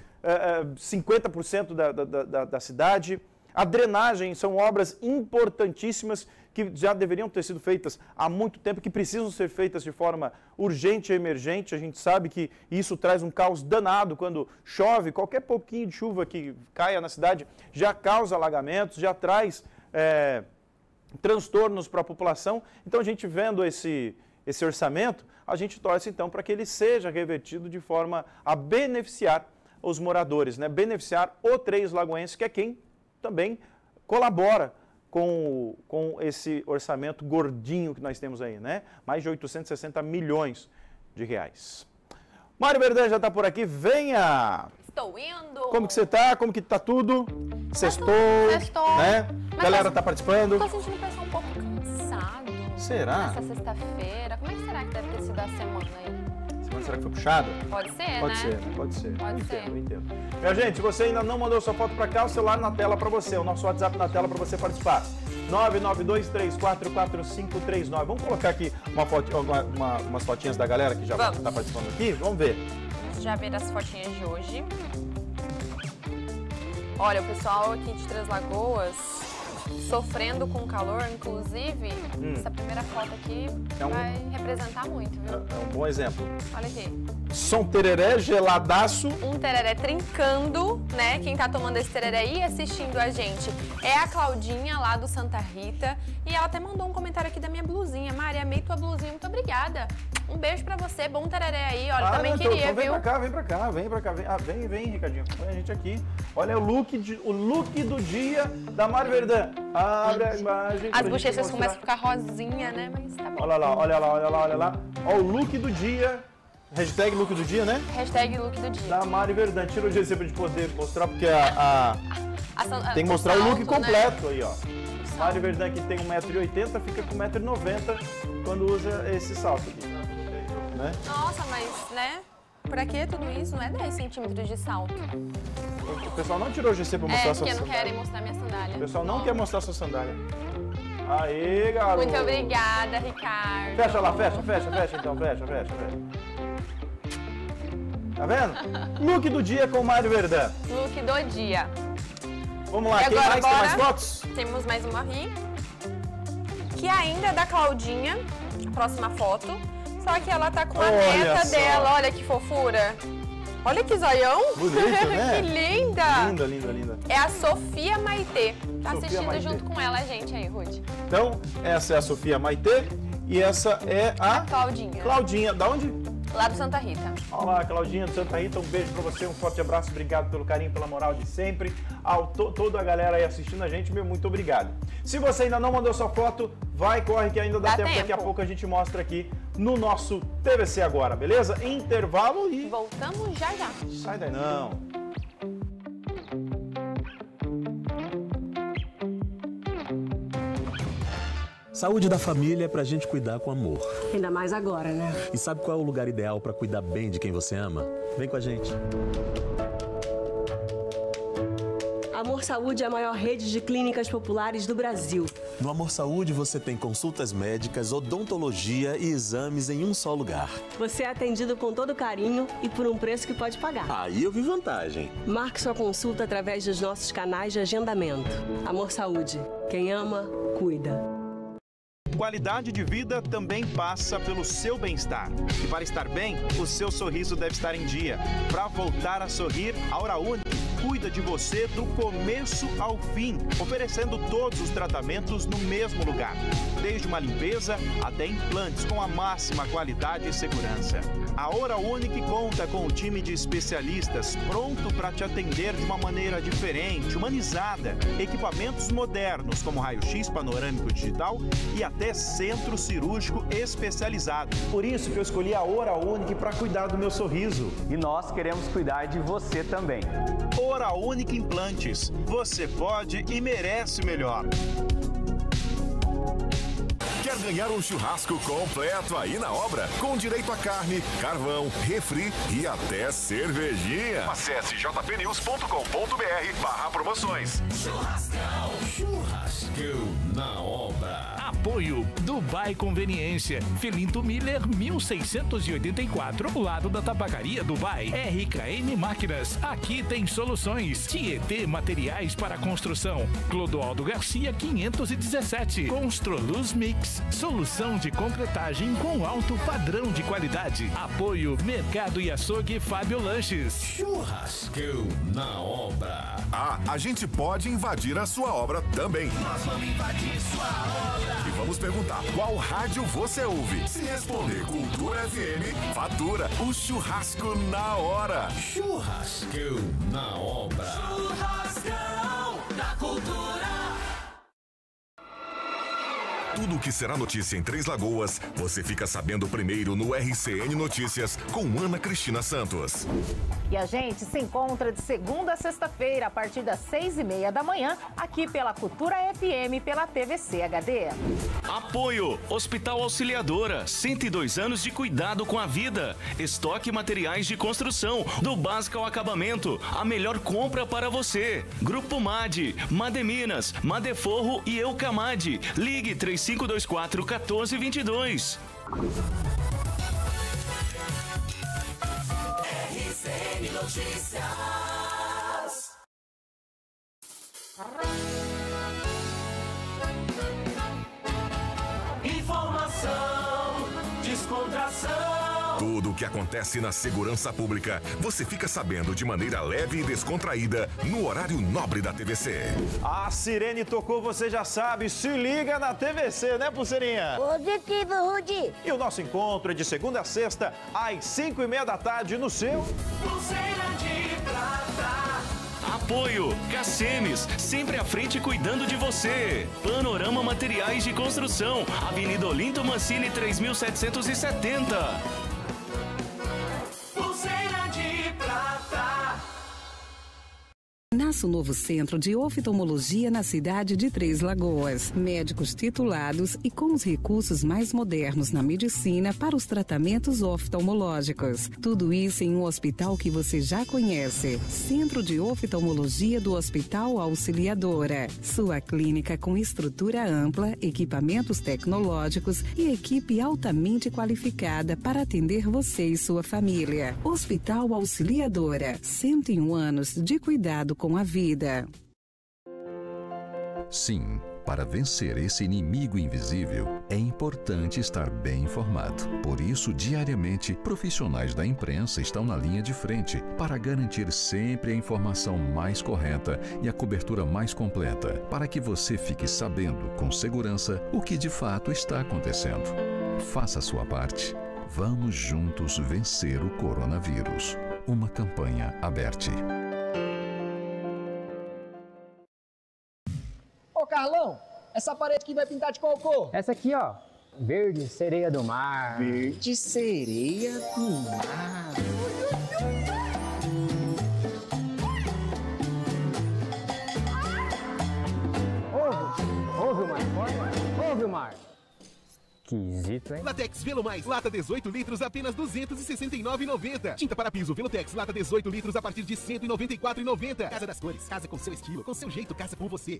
50% da, da, da, da cidade. A drenagem são obras importantíssimas que já deveriam ter sido feitas há muito tempo, que precisam ser feitas de forma urgente e emergente. A gente sabe que isso traz um caos danado quando chove, qualquer pouquinho de chuva que caia na cidade já causa alagamentos, já traz é, transtornos para a população. Então, a gente vendo esse, esse orçamento, a gente torce então para que ele seja revertido de forma a beneficiar os moradores, né? beneficiar o Três Lagoense, que é quem também colabora com, com esse orçamento gordinho que nós temos aí, né? Mais de 860 milhões de reais. Mário Verdan já está por aqui, venha! Estou indo. Como que você tá? Como que tá tudo? Sextou, Sextou. né? Mas Galera eu- tá participando? Tô sentindo o pessoal um pouco cansado. Será? Nessa sexta-feira. Como é que será que deve ter sido a semana aí? Semana será que foi puxada? Pode ser, Pode né? ser, pode ser. Pode ser. entendo, eu entendo. Minha gente, se você ainda não mandou sua foto pra cá, o celular na tela pra você, o nosso WhatsApp na tela pra você participar. 992344539. Vamos colocar aqui uma foto, uma- uma- umas fotinhas da galera que já Vamos. tá participando aqui? Vamos ver. Vamos já ver as fotinhas de hoje. Olha, o pessoal aqui de Três Lagoas sofrendo com calor, inclusive, Hum. essa primeira foto aqui É um- vai representar muito, É, viu? é um bom exemplo. Olha aqui. Som tereré, geladaço. Um tereré trincando, né? Quem tá tomando esse tereré e assistindo a gente é a Claudinha lá do Santa Rita. E ela até mandou um comentário aqui da minha blusinha. Mari, amei tua blusinha, muito obrigada. Um beijo pra você, bom tereré aí. Olha, Ah, também não, queria, então vem viu? pra cá, vem pra cá, vem pra cá. Vem, ah, vem, vem, Ricardinho. Acompanha a gente aqui. Olha o look, de- o look do dia da Mari Verdã. Abre a imagem. As bochechas começam a ficar rosinha, né? Mas tá bom. Olha lá, olha lá, olha lá, olha lá. Ó, o look do dia. Hashtag look do dia, né? Hashtag look do dia. Da Mari Verdã. Tira o GC pra gente poder mostrar, porque a, a- A tem que mostrar o look salto, né? completo aí, ó. Mari Verdã que tem 1,80m, fica com 1,90m quando usa esse salto aqui. Né? Nossa, mas, né? Pra que tudo isso? Não é 10 centímetros de salto. O pessoal não tirou o GC pra mostrar É, sua porque não sandália. querem mostrar minha sandália. O pessoal não quer mostrar sua sandália. Aê, garoto. Muito obrigada, Ricardo. Fecha lá, fecha, fecha, fecha então, fecha, fecha, fecha. Tá vendo? Look do dia com Mário Verdã. Look do dia. Vamos lá, E quem agora, mais tem bora? mais fotos? Temos mais uma aqui. Que ainda é da Claudinha. Próxima foto. Só que ela tá com a Olha neta só. dela. Olha que fofura. Olha que zoião. Bonito, [laughs] né? que linda. Linda, linda, linda. É a Sofia Maitê. Tá Sofia assistindo Maitê. junto com ela, gente aí, Ruth. Então, essa é a Sofia Maitê e essa é a Claudinha. Claudinha. Da onde? Lá do Santa Rita. Olá, Claudinha do Santa Rita, um beijo pra você, um forte abraço, obrigado pelo carinho, pela moral de sempre. Ao to- toda a galera aí assistindo a gente, meu muito obrigado. Se você ainda não mandou sua foto, vai, corre que ainda dá, Dá tempo. Daqui a tempo. pouco a gente mostra aqui no nosso TVC agora, beleza? Intervalo e Voltamos já já. sai daí não. Saúde da família é pra gente cuidar com amor. Ainda mais agora, né? E sabe qual é o lugar ideal pra cuidar bem de quem você ama? Vem com a gente. Amor Saúde é a maior rede de clínicas populares do Brasil. No Amor Saúde você tem consultas médicas, odontologia e exames em um só lugar. Você é atendido com todo carinho e por um preço que pode pagar. Aí eu vi vantagem. Marque sua consulta através dos nossos canais de agendamento. Amor Saúde. Quem ama, cuida. Qualidade de vida também passa pelo seu bem-estar. E para estar bem, o seu sorriso deve estar em dia. Para voltar a sorrir, a Hora Única cuida de você do começo ao fim, oferecendo todos os tratamentos no mesmo lugar. Desde uma limpeza até implantes com a máxima qualidade e segurança. A Hora Unique conta com um time de especialistas pronto para te atender de uma maneira diferente, humanizada. Equipamentos modernos como raio-x panorâmico digital e até centro cirúrgico especializado. Por isso que eu escolhi a Hora Unique para cuidar do meu sorriso. E nós queremos cuidar de você também. Única Implantes. Você pode e merece o melhor. Quer ganhar um churrasco completo aí na obra? Com direito a carne, carvão, refri e até cervejinha. Acesse jpnews.com.br barra promoções. Churrascão. Churrascão na obra. Apoio Dubai Conveniência. Filinto Miller 1684, lado da tabacaria Dubai. RKN Máquinas. Aqui tem soluções. Tietê Materiais para Construção. Clodoaldo Garcia 517. Construluz Mix. Solução de concretagem com alto padrão de qualidade. Apoio Mercado e Açougue Fábio Lanches. Churrascão na obra. Ah, a gente pode invadir a sua obra também. Nós vamos invadir sua obra. Vamos perguntar qual rádio você ouve. Se responder Cultura FM, fatura o churrasco na hora. Churrascão na obra. Churrascão da cultura. Tudo o que será notícia em Três Lagoas, você fica sabendo primeiro no RCN Notícias com Ana Cristina Santos. E a gente se encontra de segunda a sexta-feira, a partir das seis e meia da manhã, aqui pela Cultura FM, pela TVC HD. Apoio Hospital Auxiliadora, 102 anos de cuidado com a vida. Estoque materiais de construção, do básico ao acabamento. A melhor compra para você. Grupo MAD, Mademinas, Madeforro e Eucamade. Ligue 3524 1422. RCN Notícias. Que acontece na segurança pública, você fica sabendo de maneira leve e descontraída no horário nobre da TVC. A sirene tocou, você já sabe. Se liga na TVC, né, Pulseirinha? Positivo, Rudy. E o nosso encontro é de segunda a sexta, às 5 e meia da tarde, no seu. Pulseira de prata. Apoio Cacemes, sempre à frente cuidando de você. Panorama Materiais de Construção, Avenida Olinto Mancini 3770. Nasce o novo centro de oftalmologia na cidade de Três Lagoas. Médicos titulados e com os recursos mais modernos na medicina para os tratamentos oftalmológicos. Tudo isso em um hospital que você já conhece. Centro de Oftalmologia do Hospital Auxiliadora. Sua clínica com estrutura ampla, equipamentos tecnológicos e equipe altamente qualificada para atender você e sua família. Hospital Auxiliadora. 101 anos de cuidado com a vida. Sim, para vencer esse inimigo invisível, é importante estar bem informado. Por isso, diariamente, profissionais da imprensa estão na linha de frente para garantir sempre a informação mais correta e a cobertura mais completa, para que você fique sabendo com segurança o que de fato está acontecendo. Faça a sua parte. Vamos juntos vencer o coronavírus. Uma campanha aberta. Ô Carlão, essa parede aqui vai pintar de qual cor? Essa aqui, ó. Verde, sereia do mar. Verde, sereia do mar. Ouve, ouve o mar, ouve o mar. Esquisito, hein? Latex Velo Mais, lata 18 litros, apenas R$ 269,90. Tinta para piso Velotex, lata 18 litros, a partir de R$ 194,90. Casa das Cores, casa com seu estilo, com seu jeito, casa com você.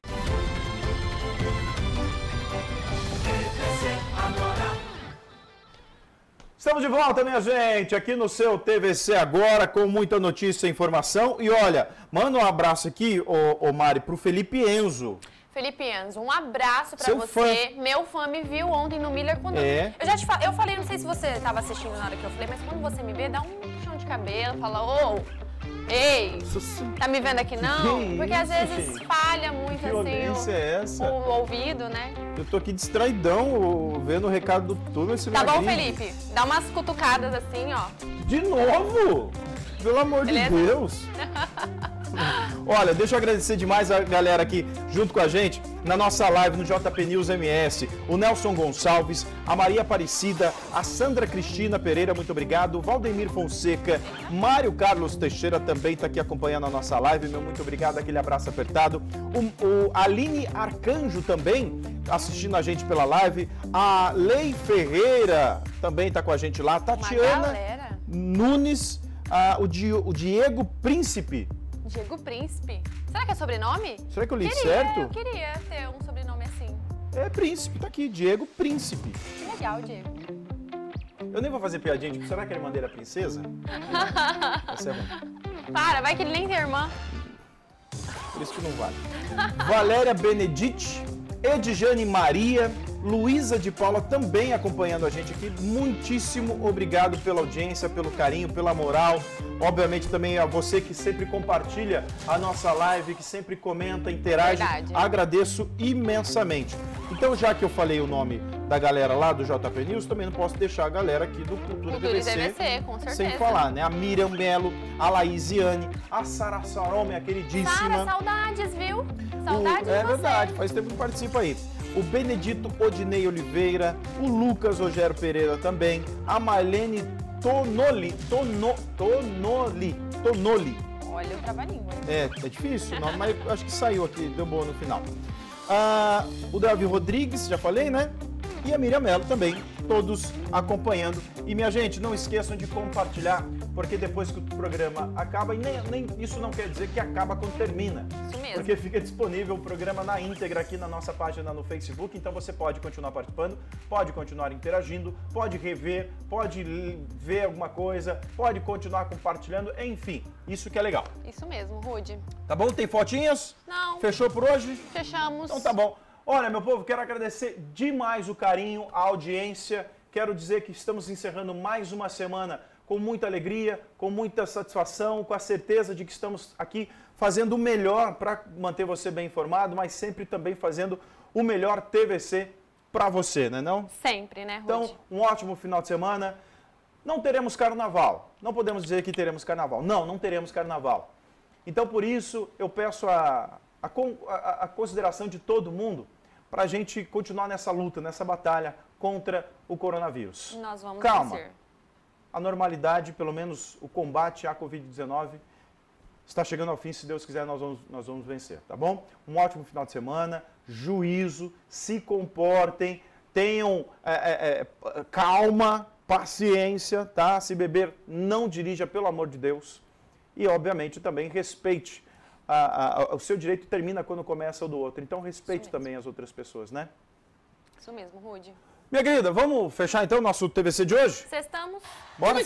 Estamos de volta, minha gente, aqui no seu TVC Agora, com muita notícia e informação. E olha, manda um abraço aqui, ô, ô Mari, pro Felipe Enzo. Felipe Enzo, um abraço pra Seu você. Meu fã me viu ontem no Miller quando. É. Eu já te falei, eu falei, não sei se você estava assistindo na hora que eu falei, mas quando você me vê, dá um puxão de cabelo, fala, ô, ei, tá me vendo aqui não? Que Porque às isso, vezes gente? falha muito Que assim o, é essa? o ouvido, né? Eu tô aqui distraidão, vendo o recado do turno. Esse Tá bom, magrinho. Felipe? Dá umas cutucadas assim, ó. De novo? Pelo amor Beleza? de Deus. [laughs] Olha, deixa eu agradecer demais a galera aqui junto com a gente na nossa live no JP News MS. O Nelson Gonçalves, a Maria Aparecida, a Sandra Cristina Pereira, muito obrigado. Valdemir Fonseca, Mário Carlos Teixeira também está aqui acompanhando a nossa live. Meu muito obrigado, aquele abraço apertado. O, o Aline Arcanjo também assistindo a gente pela live. A Lei Ferreira também está com a gente lá. Tatiana. Nunes, ah, o, Di- o Diego Príncipe. Diego Príncipe. Será que é sobrenome? Será que eu li queria, certo? Eu queria ter um sobrenome assim. É Príncipe, tá aqui, Diego Príncipe. Que legal, Diego. Eu nem vou fazer piadinha, tipo, será que a irmã dele é princesa? [laughs] Essa é ruim, Para, vai que ele nem tem irmã. por isso que não vale. Valéria Benedite, Edjane Maria, Luísa de Paula também acompanhando a gente aqui. Muitíssimo obrigado pela audiência, pelo carinho, pela moral. Obviamente também a você que sempre compartilha a nossa live, que sempre comenta, interage. Verdade. Agradeço imensamente. Então, já que eu falei o nome da galera lá do JP News, também não posso deixar a galera aqui do Cultura, Cultura TVC, TVC, com certeza. sem falar, né? A Miriam Melo, a Laísiane, a Sara Sarome, a queridíssima. Sara, saudades, viu? Saudades O- é verdade, faz tempo que participa aí. O Benedito Odinei Oliveira, o Lucas Rogério Pereira também, a Marlene Tonoli, Tono, Tonoli, Tonoli. Olha o trava-língua. É, é difícil, não, mas acho que saiu aqui, deu boa no final. Ah, o Davi Rodrigues, já falei, né? E a Miriam Mello também, todos acompanhando. E minha gente, não esqueçam de compartilhar, porque depois que o programa acaba, e nem, nem- isso não quer dizer que acaba quando termina. Isso mesmo. Porque fica disponível o programa na íntegra aqui na nossa página no Facebook, então você pode continuar participando, pode continuar interagindo, pode rever, pode ver alguma coisa, pode continuar compartilhando, enfim, isso que é legal. Isso mesmo, Rude. Tá bom? Tem fotinhas? Não. Fechou por hoje? Fechamos. Então tá bom. Olha, meu povo, quero agradecer demais o carinho, a audiência. Quero dizer que estamos encerrando mais uma semana com muita alegria, com muita satisfação, com a certeza de que estamos aqui fazendo o melhor para manter você bem informado, mas sempre também fazendo o melhor TVC para você, né não? Sempre, né, Rude? Então, um ótimo final de semana. Não teremos carnaval. Não podemos dizer que teremos carnaval. Não, não teremos carnaval. Então, por isso, eu peço a, a, a- consideração de todo mundo para a gente continuar nessa luta, nessa batalha contra o coronavírus. Nós vamos Calma. A normalidade, pelo menos o combate à Covid-19, está chegando ao fim. Se Deus quiser, nós vamos, nós vamos vencer, tá bom? Um ótimo final de semana, juízo, se comportem, tenham é, é, é, calma, paciência, tá? Se beber, não dirija, pelo amor de Deus. E, obviamente, também respeite. a- a- o seu direito termina quando começa o do outro. Então, respeite também as outras pessoas, né? Isso mesmo, Rude. Minha querida, vamos fechar então o nosso TVC de hoje? Sextamos. Bora?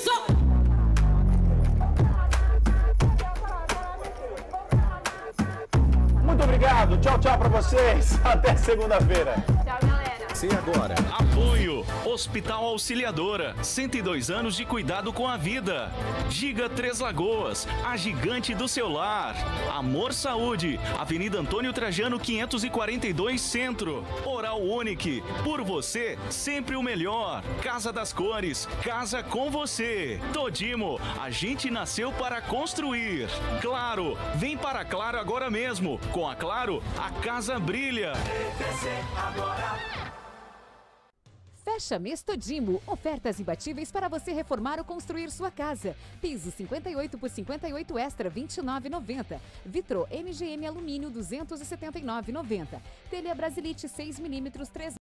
Muito obrigado. Tchau, tchau pra vocês. [laughs] Até segunda-feira. Tchau, galera. Se agora. Apoio Hospital Auxiliadora, 102 anos de cuidado com a vida. Giga Três Lagoas, a gigante do seu lar. Amor Saúde, Avenida Antônio Trajano 542 Centro. Oral Unique, por você, sempre o melhor. Casa das Cores, casa com você. Todimo, a gente nasceu para construir. Claro, vem para Claro agora mesmo. Com a Claro, a casa brilha. Fecha mês Todimo. Ofertas imbatíveis para você reformar ou construir sua casa. Piso 58 por 58 extra 29,90. Vitro MGM alumínio 279,90. Telha Brasilite 6 milímetros 3